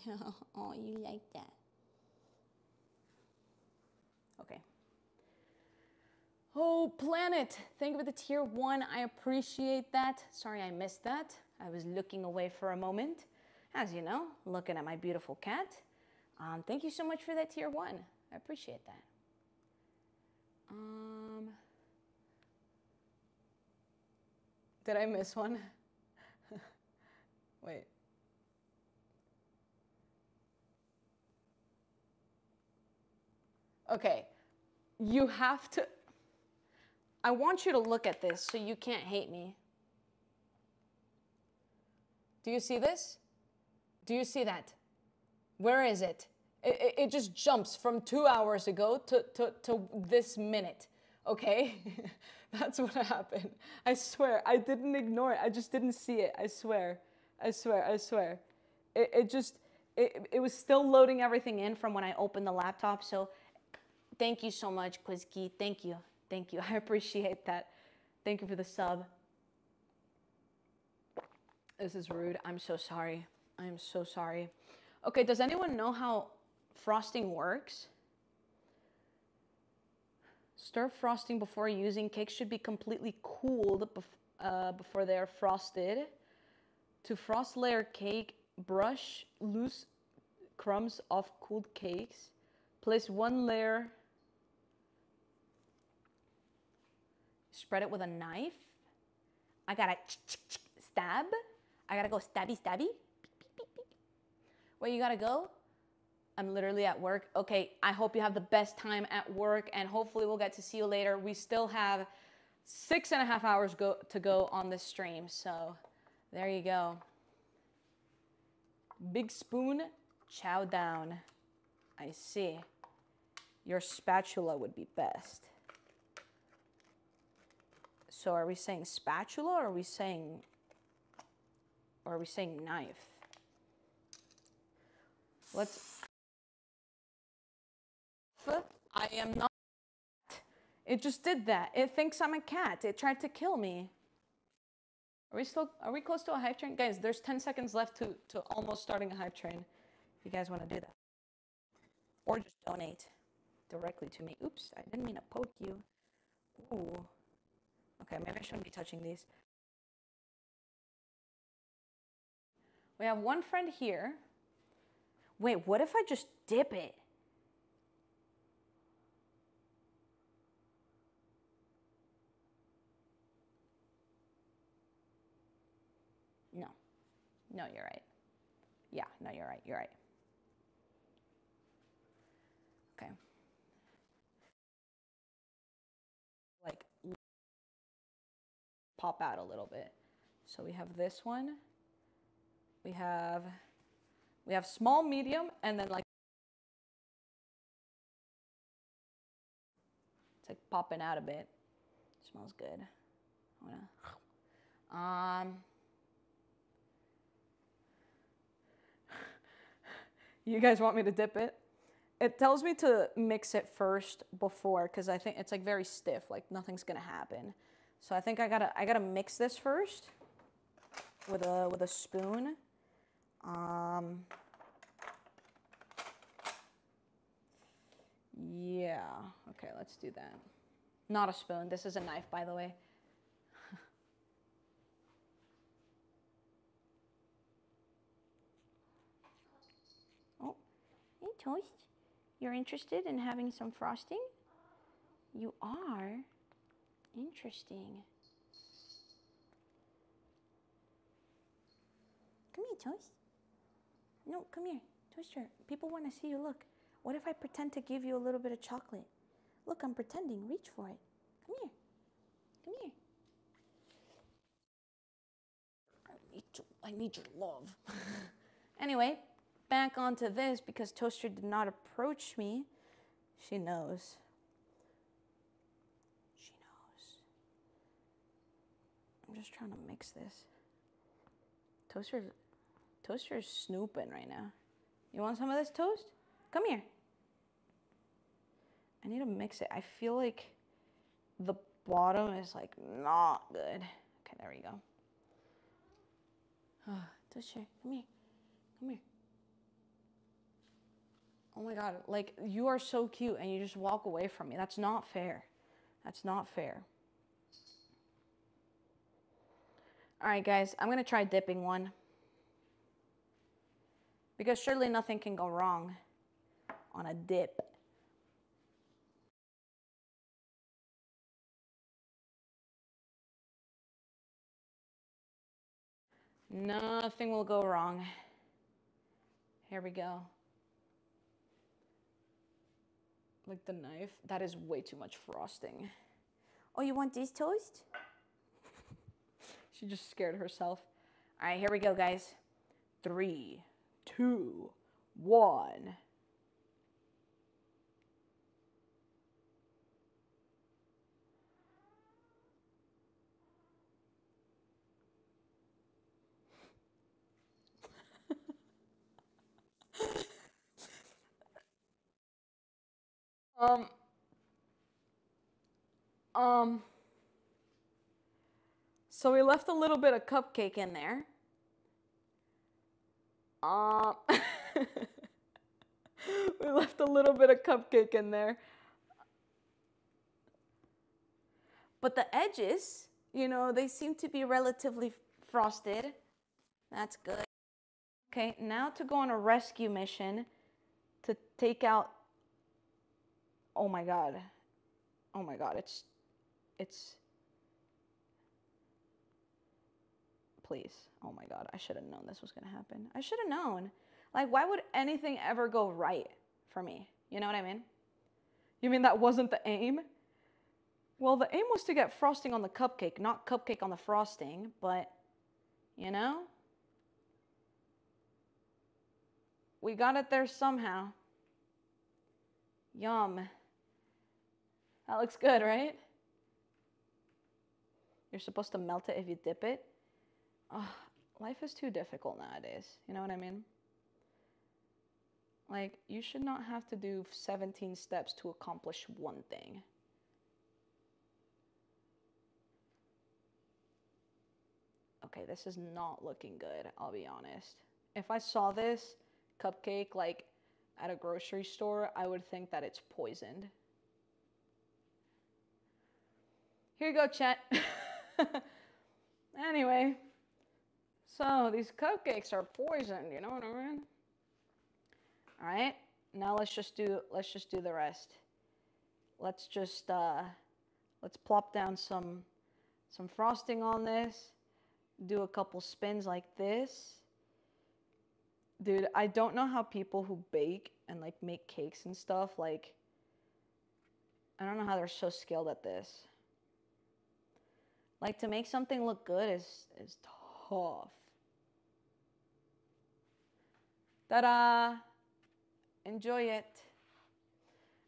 Oh, you like that. Okay. Oh, Planet, thank you for the tier one. I appreciate that. Sorry I missed that. I was looking away for a moment. As you know, looking at my beautiful cat. Um, thank you so much for that tier one. I appreciate that. Um, did I miss one? Wait. Okay, you have to. I want you to look at this so you can't hate me. Do you see this? Do you see that? Where is it? It, it, just jumps from two hours ago to, to, to this minute, okay? That's what happened. I swear, I didn't ignore it. I just didn't see it. I swear. I swear, I swear. It, it just, it, it was still loading everything in from when I opened the laptop. So thank you so much, Quizkey. Thank you. Thank you. I appreciate that. Thank you for the sub. This is rude. I'm so sorry. I'm so sorry. Okay, does anyone know how frosting works? Stir frosting before using. Cakes should be completely cooled bef uh, before they are frosted. To frost layer cake, brush loose crumbs off cooled cakes. Place one layer. Spread it with a knife. I gotta stab. I gotta go stabby stabby. Where you gotta go? I'm literally at work. Okay, I hope you have the best time at work and hopefully we'll get to see you later. We still have six and a half hours go to go on this stream. So there you go. Big spoon, chow down. I see. Your spatula would be best. So are we saying spatula or are we saying or are we saying knife? Let's I am not. It just did that. It thinks I'm a cat. It tried to kill me. Are we still, are we close to a hype train? Guys, there's 10 seconds left to, to almost starting a hype train. If you guys want to do that. Or just donate directly to me. Oops, I didn't mean to poke you. Ooh. Okay, maybe I shouldn't be touching these. We have one friend here. Wait, what if I just dip it? No. No, you're right. Yeah, no, you're right. You're right. Okay. Pop out a little bit. So we have this one. We have we have small, medium, and then like it's like popping out a bit. Smells good. Um You guys want me to dip it? It tells me to mix it first before because I think it's like very stiff, like nothing's gonna happen. So I think I gotta I gotta mix this first with a with a spoon. Um, yeah. Okay, let's do that. Not a spoon. This is a knife, by the way. oh, hey Toast. You're interested in having some frosting? You are? Interesting. Come here, Toast. No, come here. Toaster, people want to see you. Look. What if I pretend to give you a little bit of chocolate? Look, I'm pretending. Reach for it. Come here. Come here. I need, to, I need your love. anyway, back onto this because Toaster did not approach me. She knows. She knows. I'm just trying to mix this. Toaster, toaster Toaster's snooping right now. You want some of this toast? Come here. I need to mix it. I feel like the bottom is like not good. Okay, there we go. Oh, Toaster, come here. Come here. Oh my god, like you are so cute and you just walk away from me. That's not fair. That's not fair. All right, guys, I'm to try dipping one. Because surely nothing can go wrong on a dip. Nothing will go wrong. Here we go. Like the knife. That is way too much frosting. Oh, you want this toast? She just scared herself. All right, here we go, guys. Three, two, one. um um so we left a little bit of cupcake in there um, we left a little bit of cupcake in there. But the edges, you know, they seem to be relatively frosted. That's good. Okay, now to go on a rescue mission to take out. Oh my god. Oh my god, it's. It's. Please. Oh my god, I should have known this was to happen. I should have known. Like, why would anything ever go right for me? You know what I mean? You mean that wasn't the aim? Well, the aim was to get frosting on the cupcake, not cupcake on the frosting, but, you know? We got it there somehow. Yum. That looks good, right? You're supposed to melt it if you dip it. Life is too difficult nowadays. You know what I mean? Like, you should not have to do 17 steps to accomplish one thing. Okay, this is not looking good, I'll be honest. If I saw this cupcake, like, at a grocery store, I would think that it's poisoned. Here you go, chat. anyway. So these cupcakes are poisoned, you know what I mean? All right, now let's just do let's just do the rest. Let's just uh, let's plop down some some frosting on this. Do a couple spins like this. Dude, I don't know how people who bake and like make cakes and stuff like I don't know how they're so skilled at this. Like to make something look good is is tough. Ta-da! Enjoy it.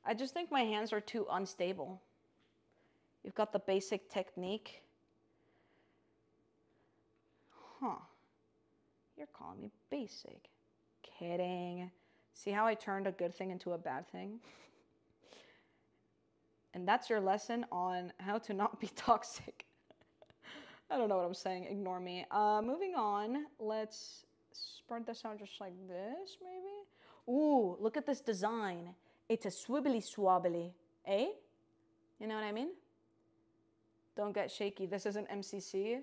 I just think my hands are too unstable. You've got the basic technique. Huh. You're calling me basic. Kidding. See how I turned a good thing into a bad thing? and that's your lesson on how to not be toxic. I don't know what I'm saying. Ignore me. Uh, moving on. Let's spread this out just like this, maybe. Ooh, look at this design. It's a swibbly swabbly, eh? You know what I mean? Don't get shaky. This isn't MCC,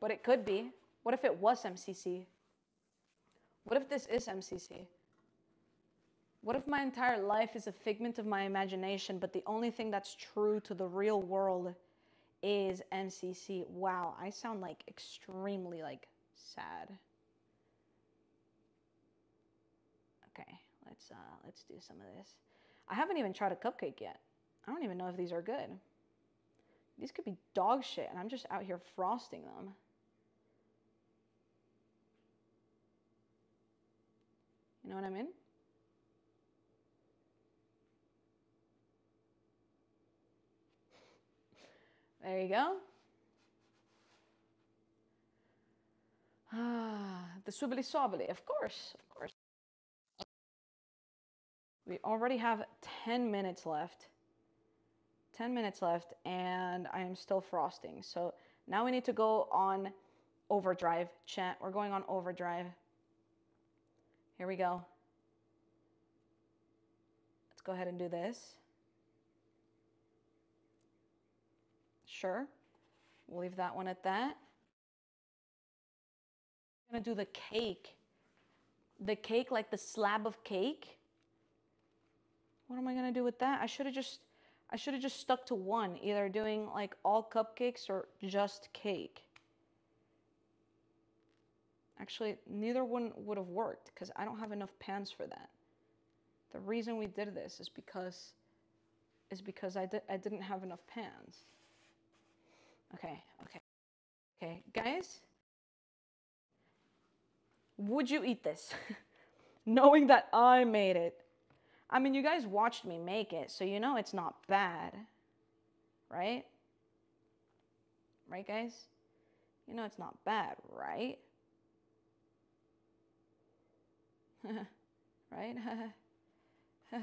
but it could be. What if it was MCC? What if this is MCC? What if my entire life is a figment of my imagination, but the only thing that's true to the real world is MCC? Wow, I sound like extremely like sad. Okay, let's uh let's do some of this. I haven't even tried a cupcake yet. I don't even know if these are good. These could be dog shit, and I'm just out here frosting them. You know what I mean? There you go. Ah, the swibbly swabbly, of course, of course. We already have 10 minutes left. 10 minutes left, and I am still frosting. So now we need to go on overdrive. Chat, we're going on overdrive. Here we go. Let's go ahead and do this. Sure. We'll leave that one at that. I'm gonna do the cake. The cake, like the slab of cake. What am I gonna do with that? I should have just, I should have just stuck to one, either doing like all cupcakes or just cake. Actually, neither one would have worked because I don't have enough pans for that. The reason we did this is because, is because I, di I didn't have enough pans. Okay, okay. Okay, guys, would you eat this? Knowing that I made it. I mean, you guys watched me make it, so you know it's not bad. Right? Right, guys? You know it's not bad, right? right?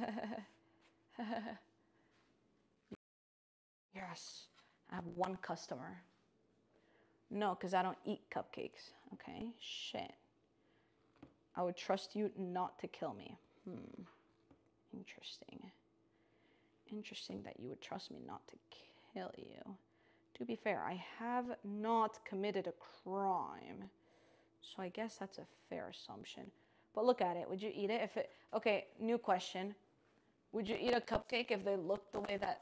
yes. I have one customer. No, because I don't eat cupcakes. Okay, shit. I would trust you not to kill me. Hmm. Interesting. Interesting that you would trust me not to kill you. To be fair, I have not committed a crime. So I guess that's a fair assumption. But look at it. Would you eat it if it... Okay, new question. Would you eat a cupcake if they looked the way that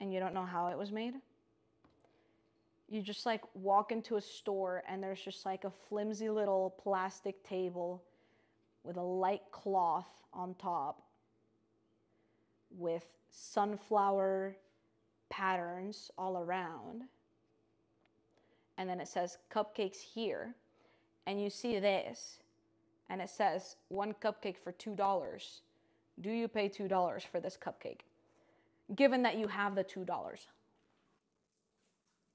and you don't know how it was made? You just like walk into a store and there's just like a flimsy little plastic table with a light cloth on top with sunflower patterns all around. And then it says cupcakes here. And you see this and it says one cupcake for $2. Do you pay $2 for this cupcake? given that you have the $2.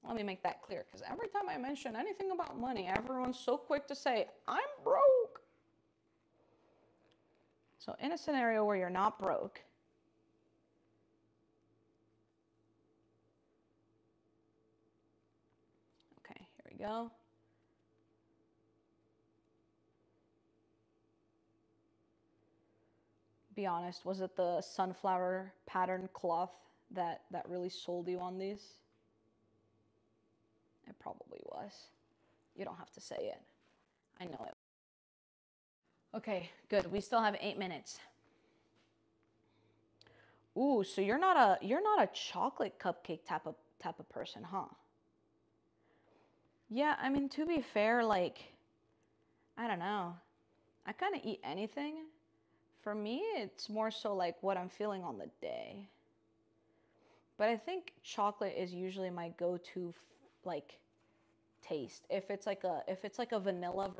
Let me make that clear because every time I mention anything about money, everyone's so quick to say, I'm broke. So, in a scenario where you're not broke, okay, here we go. be honest, was it the sunflower pattern cloth that, that really sold you on these? It probably was. You don't have to say it. I know it. Okay, good. We still have eight minutes. Ooh, so you're not a you're not a chocolate cupcake type of type of person, huh? Yeah, I mean to be fair, like I don't know. I kind of eat anything For me, it's more so like what I'm feeling on the day. But I think chocolate is usually my go-to like taste. If it's like a if it's like a vanilla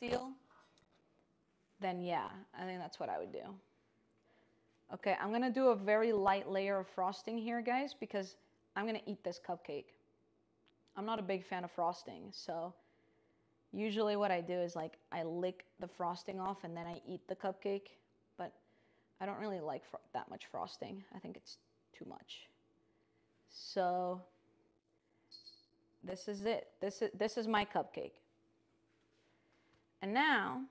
deal, then yeah, I think that's what I would do. Okay, I'm gonna do a very light layer of frosting here, guys, because I'm gonna eat this cupcake. I'm not a big fan of frosting, so usually what I do is like I lick the frosting off and then I eat the cupcake, but I don't really like that much frosting. I think it's too much. So this is it. This is this is my cupcake. And now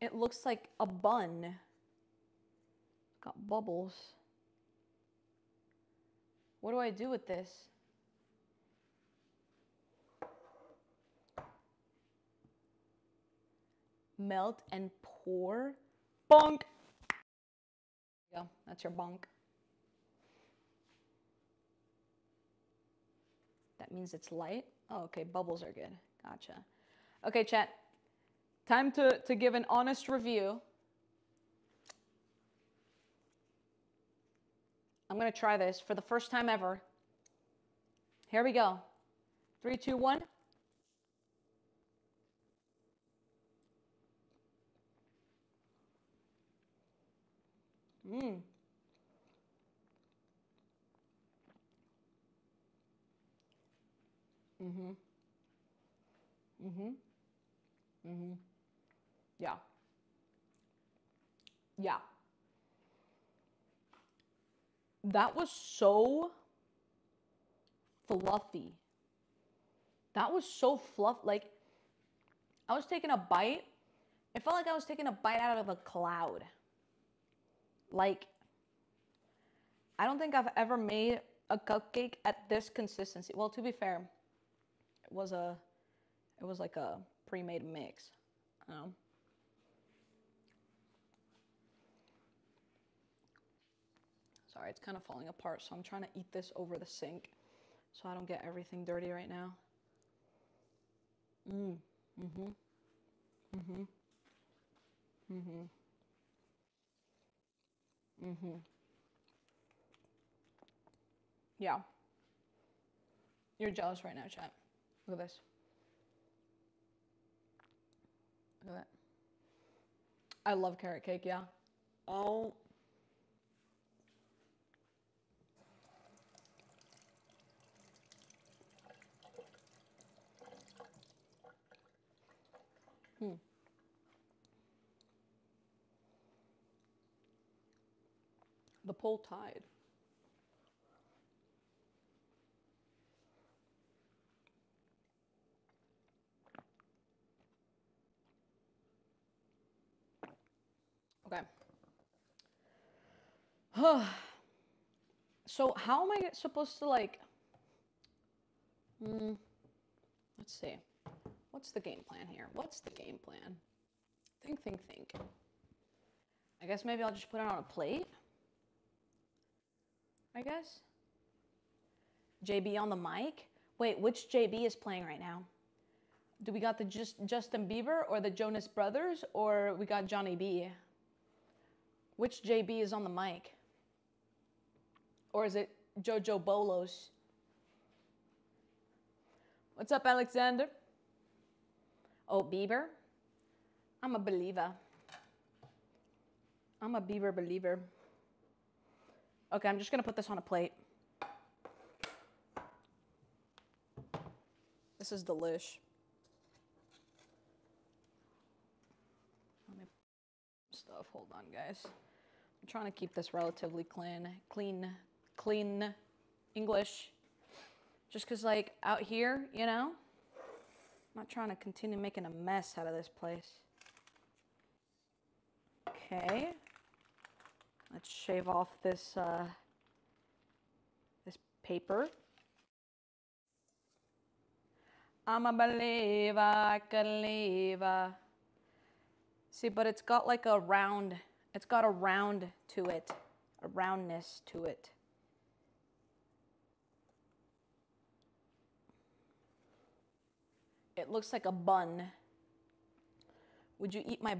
it looks like a bun. Got bubbles. What do I do with this? Melt and pour. Bonk. Go. That's your bonk. That means it's light. Oh, okay. Bubbles are good. Gotcha. Okay, chat. Time to, to give an honest review. I'm going to try this for the first time ever. Here we go. Three, two, one. Mmm. Mm-hmm. Mm-hmm. Mm-hmm. Yeah. Yeah. That was so fluffy. That was so fluff. Like, I was taking a bite. It felt like I was taking a bite out of a cloud. Like, I don't think I've ever made a cupcake at this consistency. Well, to be fair, it was a, it was like a pre-made mix. Um, sorry, it's kind of falling apart, so I'm trying to eat this over the sink so I don't get everything dirty right now. Mm. Mm-hmm. Mm-hmm. Mm-hmm. Mm-hmm. Yeah. You're jealous right now, chat. Look at this. Look at that. I love carrot cake, yeah. Oh. Hmm. Pole tide. Okay. so how am I supposed to like? Hmm. Let's see. What's the game plan here? What's the game plan? Think, think, think. I guess maybe I'll just put it on a plate. I guess. JB on the mic. Wait, which JB is playing right now? Do we got the just Justin Bieber or the Jonas Brothers or we got Johnny B? Which JB is on the mic? Or is it Jojo Bolos? What's up, Alexander? Oh, Bieber? I'm a believer. I'm a Bieber believer. Okay, I'm just gonna put this on a plate. This is delish. Let me stuff. Hold on, guys. I'm trying to keep this relatively clean, clean, clean English. Just cause like out here, you know, I'm not trying to continue making a mess out of this place. Okay. Let's shave off this uh, this paper. I'm a believer, I can leave. See, but it's got like a round, it's got a round to it, a roundness to it. It looks like a bun. Would you eat my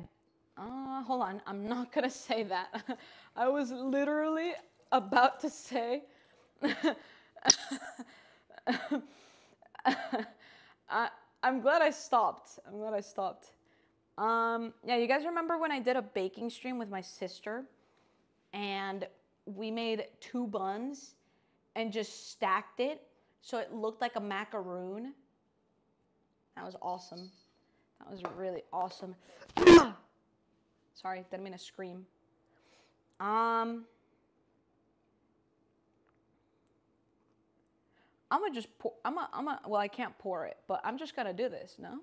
uh, hold on, I'm not gonna say that. I was literally about to say I, I'm glad I stopped. I'm glad I stopped. Um, yeah, you guys remember when I did a baking stream with my sister and we made two buns and just stacked it so it looked like a macaroon? That was awesome. That was really awesome. Sorry, didn't mean to scream. Um, I'm gonna just pour. I'm gonna. I'm. Well, I can't pour it, but I'm just gonna do this. No.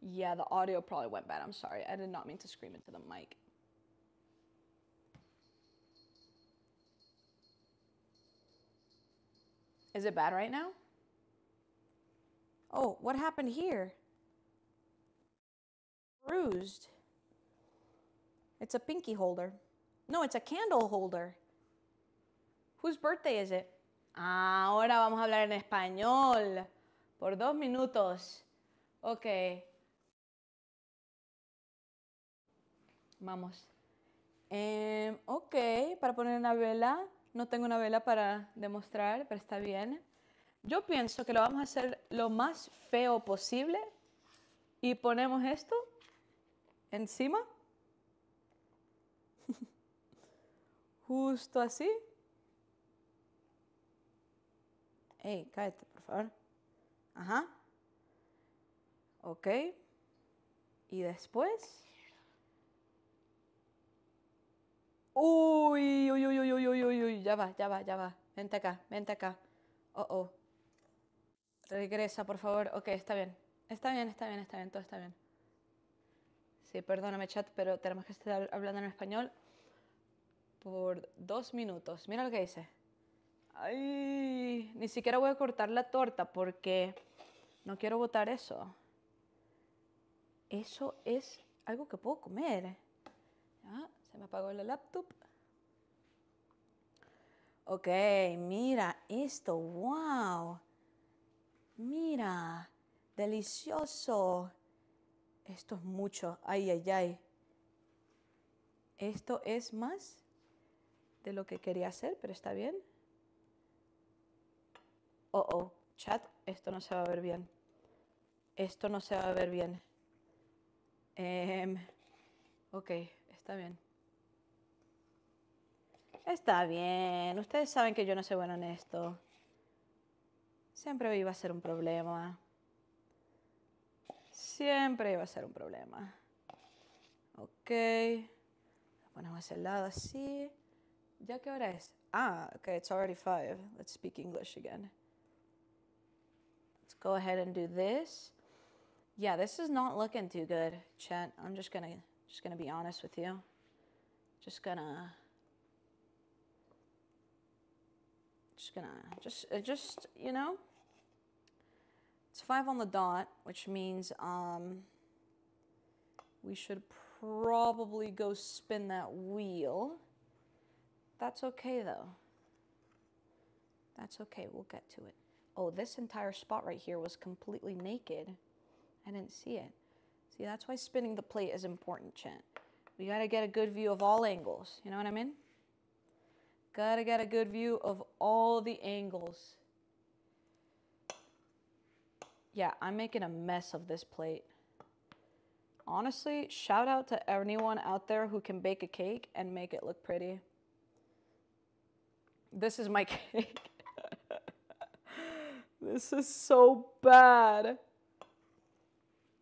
Yeah, the audio probably went bad. I'm sorry. I did not mean to scream into the mic. Is it bad right now? Oh, what happened here? Bruised. It's a pinky holder. No, it's a candle holder. Whose birthday is it? Ahora vamos a hablar en español. Por dos minutos. Ok. Vamos. Eh, ok, para poner una vela. No tengo una vela para demostrar, pero está bien. Yo pienso que lo vamos a hacer lo más feo posible. Y ponemos esto encima. Justo así. Ey, cállate, por favor. Ajá. Ok. Y después. Uy, uy, uy, uy, uy, uy, uy, ya va, ya va, ya va. Vente acá, vente acá. Oh, oh. Regresa, por favor. Ok, está bien. Está bien, está bien, está bien, todo está bien. Sí, perdóname, chat, pero tenemos que estar hablando en español por dos minutos. Mira lo que dice. Ay, ni siquiera voy a cortar la torta porque no quiero botar eso. Eso es algo que puedo comer. Ah, se me apagó el laptop. Ok, mira esto, wow. Mira, delicioso. Esto es mucho, ay, ay, ay. Esto es más de lo que quería hacer, pero está bien. Oh, oh, chat, esto no se va a ver bien. Esto no se va a ver bien. Eh, ok, está bien. Está bien. Ustedes saben que yo no soy bueno en esto. Siempre iba a ser un problema. Siempre iba a ser un problema. Ok. Lo ponemos el lado así. ¿Ya qué hora es? Ah, okay, it's already five. Let's speak English again. Let's go ahead and do this. Yeah, this is not looking too good, chat. I'm just gonna just gonna be honest with you. Just gonna just gonna just uh, just you know it's five on the dot which means um we should probably go spin that wheel. That's okay though. That's okay. We'll get to it. Oh this entire spot right here was completely naked. I didn't see it. See that's why spinning the plate is important chat we got to get a good view of all angles. You know what I mean? Gotta get a good view of all the angles. Yeah, I'm making a mess of this plate. Honestly, shout out to anyone out there who can bake a cake and make it look pretty. This is my cake. this is so bad.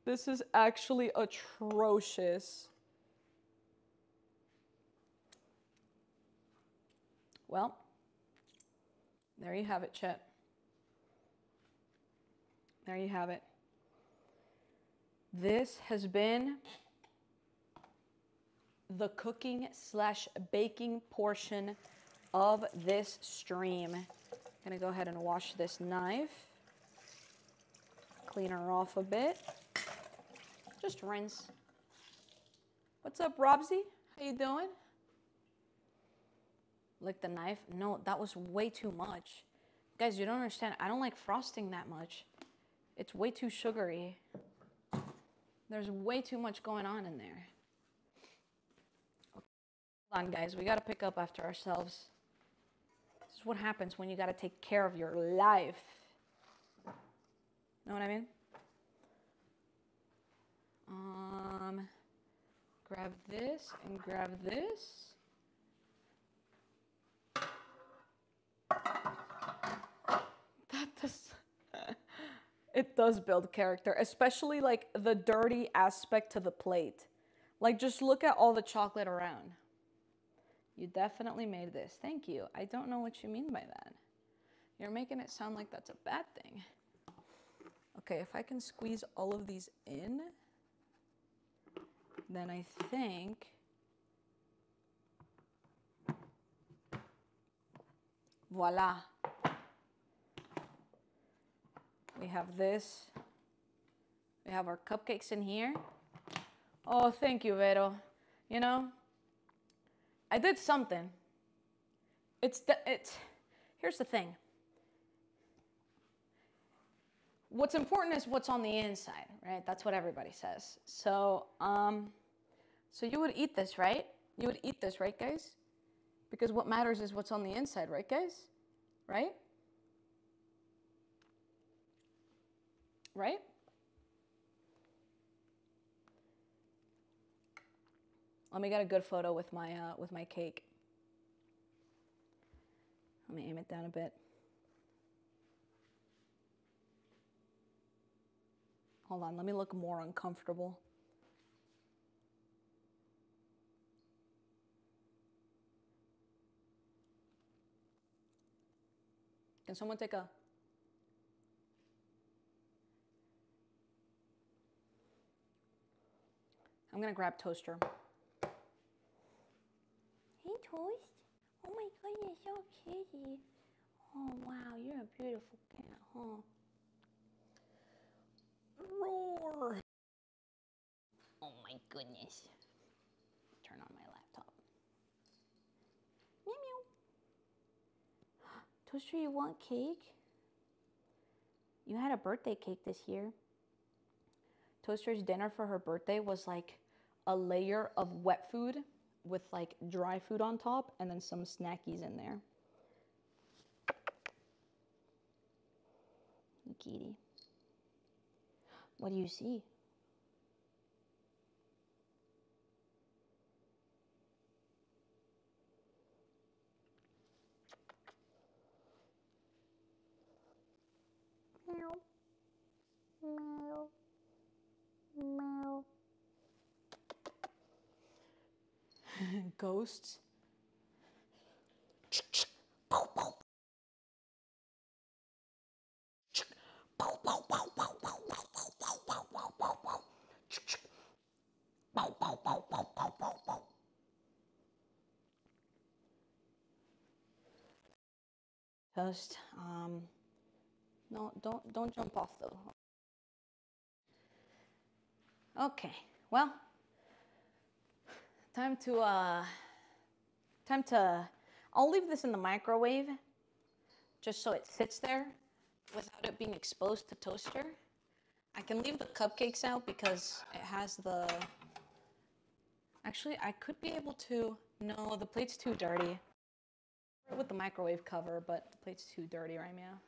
This is actually atrocious. Well, there you have it, Chet. There you have it. This has been the cooking slash baking portion of this stream. I'm gonna go ahead and wash this knife. Clean her off a bit. Just rinse. What's up, Robsy? How you doing? Lick the knife? No, that was way too much. Guys, you don't understand. I don't like frosting that much. It's way too sugary. There's way too much going on in there. Hold on, guys. We got to pick up after ourselves. This is what happens when you got to take care of your life. Know what I mean? Um, grab this and grab this. That does. It does build character, especially like the dirty aspect to the plate. Like, just look at all the chocolate around. You definitely made this. Thank you. I don't know what you mean by that. You're making it sound like that's a bad thing. Okay, if I can squeeze all of these in, then I think voila. We have this. We have our cupcakes in here. Oh, thank you, Vero. You know, I did something. It's the, it's here's the thing. What's important is what's on the inside, right? That's what everybody says. So, um, so you would eat this, right? You would eat this, right, guys? Because what matters is what's on the inside, right, guys? Right? Right? Let me get a good photo with my uh, with my cake. Let me aim it down a bit. Hold on, let me look more uncomfortable. Can someone take a I'm gonna grab toaster. Hey Toast. Oh my goodness, so kitty. Oh wow, you're a beautiful cat, huh? Roar. Oh my goodness. Turn on my laptop. Meow meow. Toaster, you want cake? You had a birthday cake this year. Toaster's dinner for her birthday was like a layer of wet food with like dry food on top and then some snackies in there. Kitty. What do you see? Meow. Meow. Ghosts. Toast. Um, no, don't don't jump off though. Okay. Well, time to uh, time to. I'll leave this in the microwave, just so it sits there, without it being exposed to toaster. I can leave the cupcakes out because it has the. Actually, I could be able to. No, the plate's too dirty. With the microwave cover, but the plate's too dirty right now.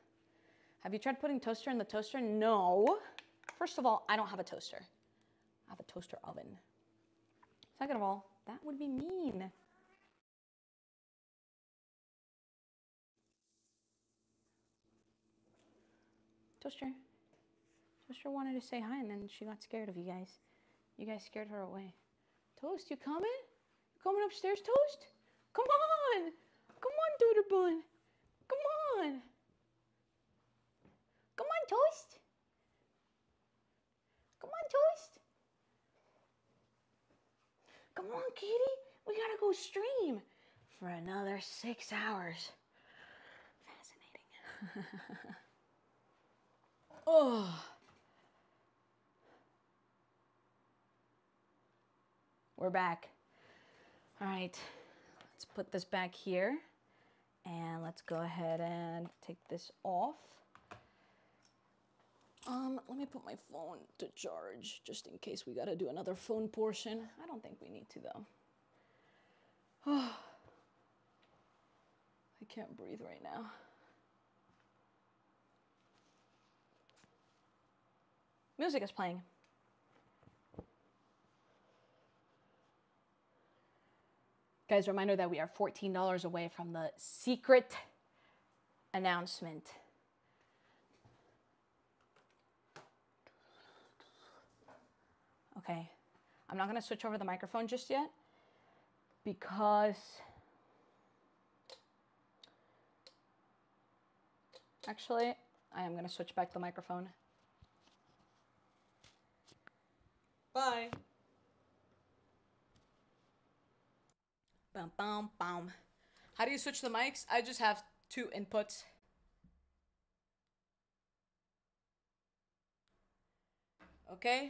Have you tried putting toaster in the toaster? No. First of all, I don't have a toaster. I have a toaster oven. Second of all, that would be mean. Toaster. Toaster wanted to say hi and then she got scared of you guys. You guys scared her away. Toast, you coming? Coming upstairs, Toast? Come on! Come on, Duder Bun. Come on. Come on, Toast. Come on, Toast. Come on, kitty. We gotta go stream for another six hours. Fascinating. oh. We're back. All right, let's put this back here. And let's go ahead and take this off. Um, let me put my phone to charge just in case we gotta do another phone portion. I don't think we need to though. I can't breathe right now. Music is playing. Guys, reminder that we are $14 away from the secret announcement. Okay, I'm not going to switch over the microphone just yet because actually, I am going to switch back the microphone. Bye. Bum, bum, bum. How do you switch the mics? I just have two inputs. Okay.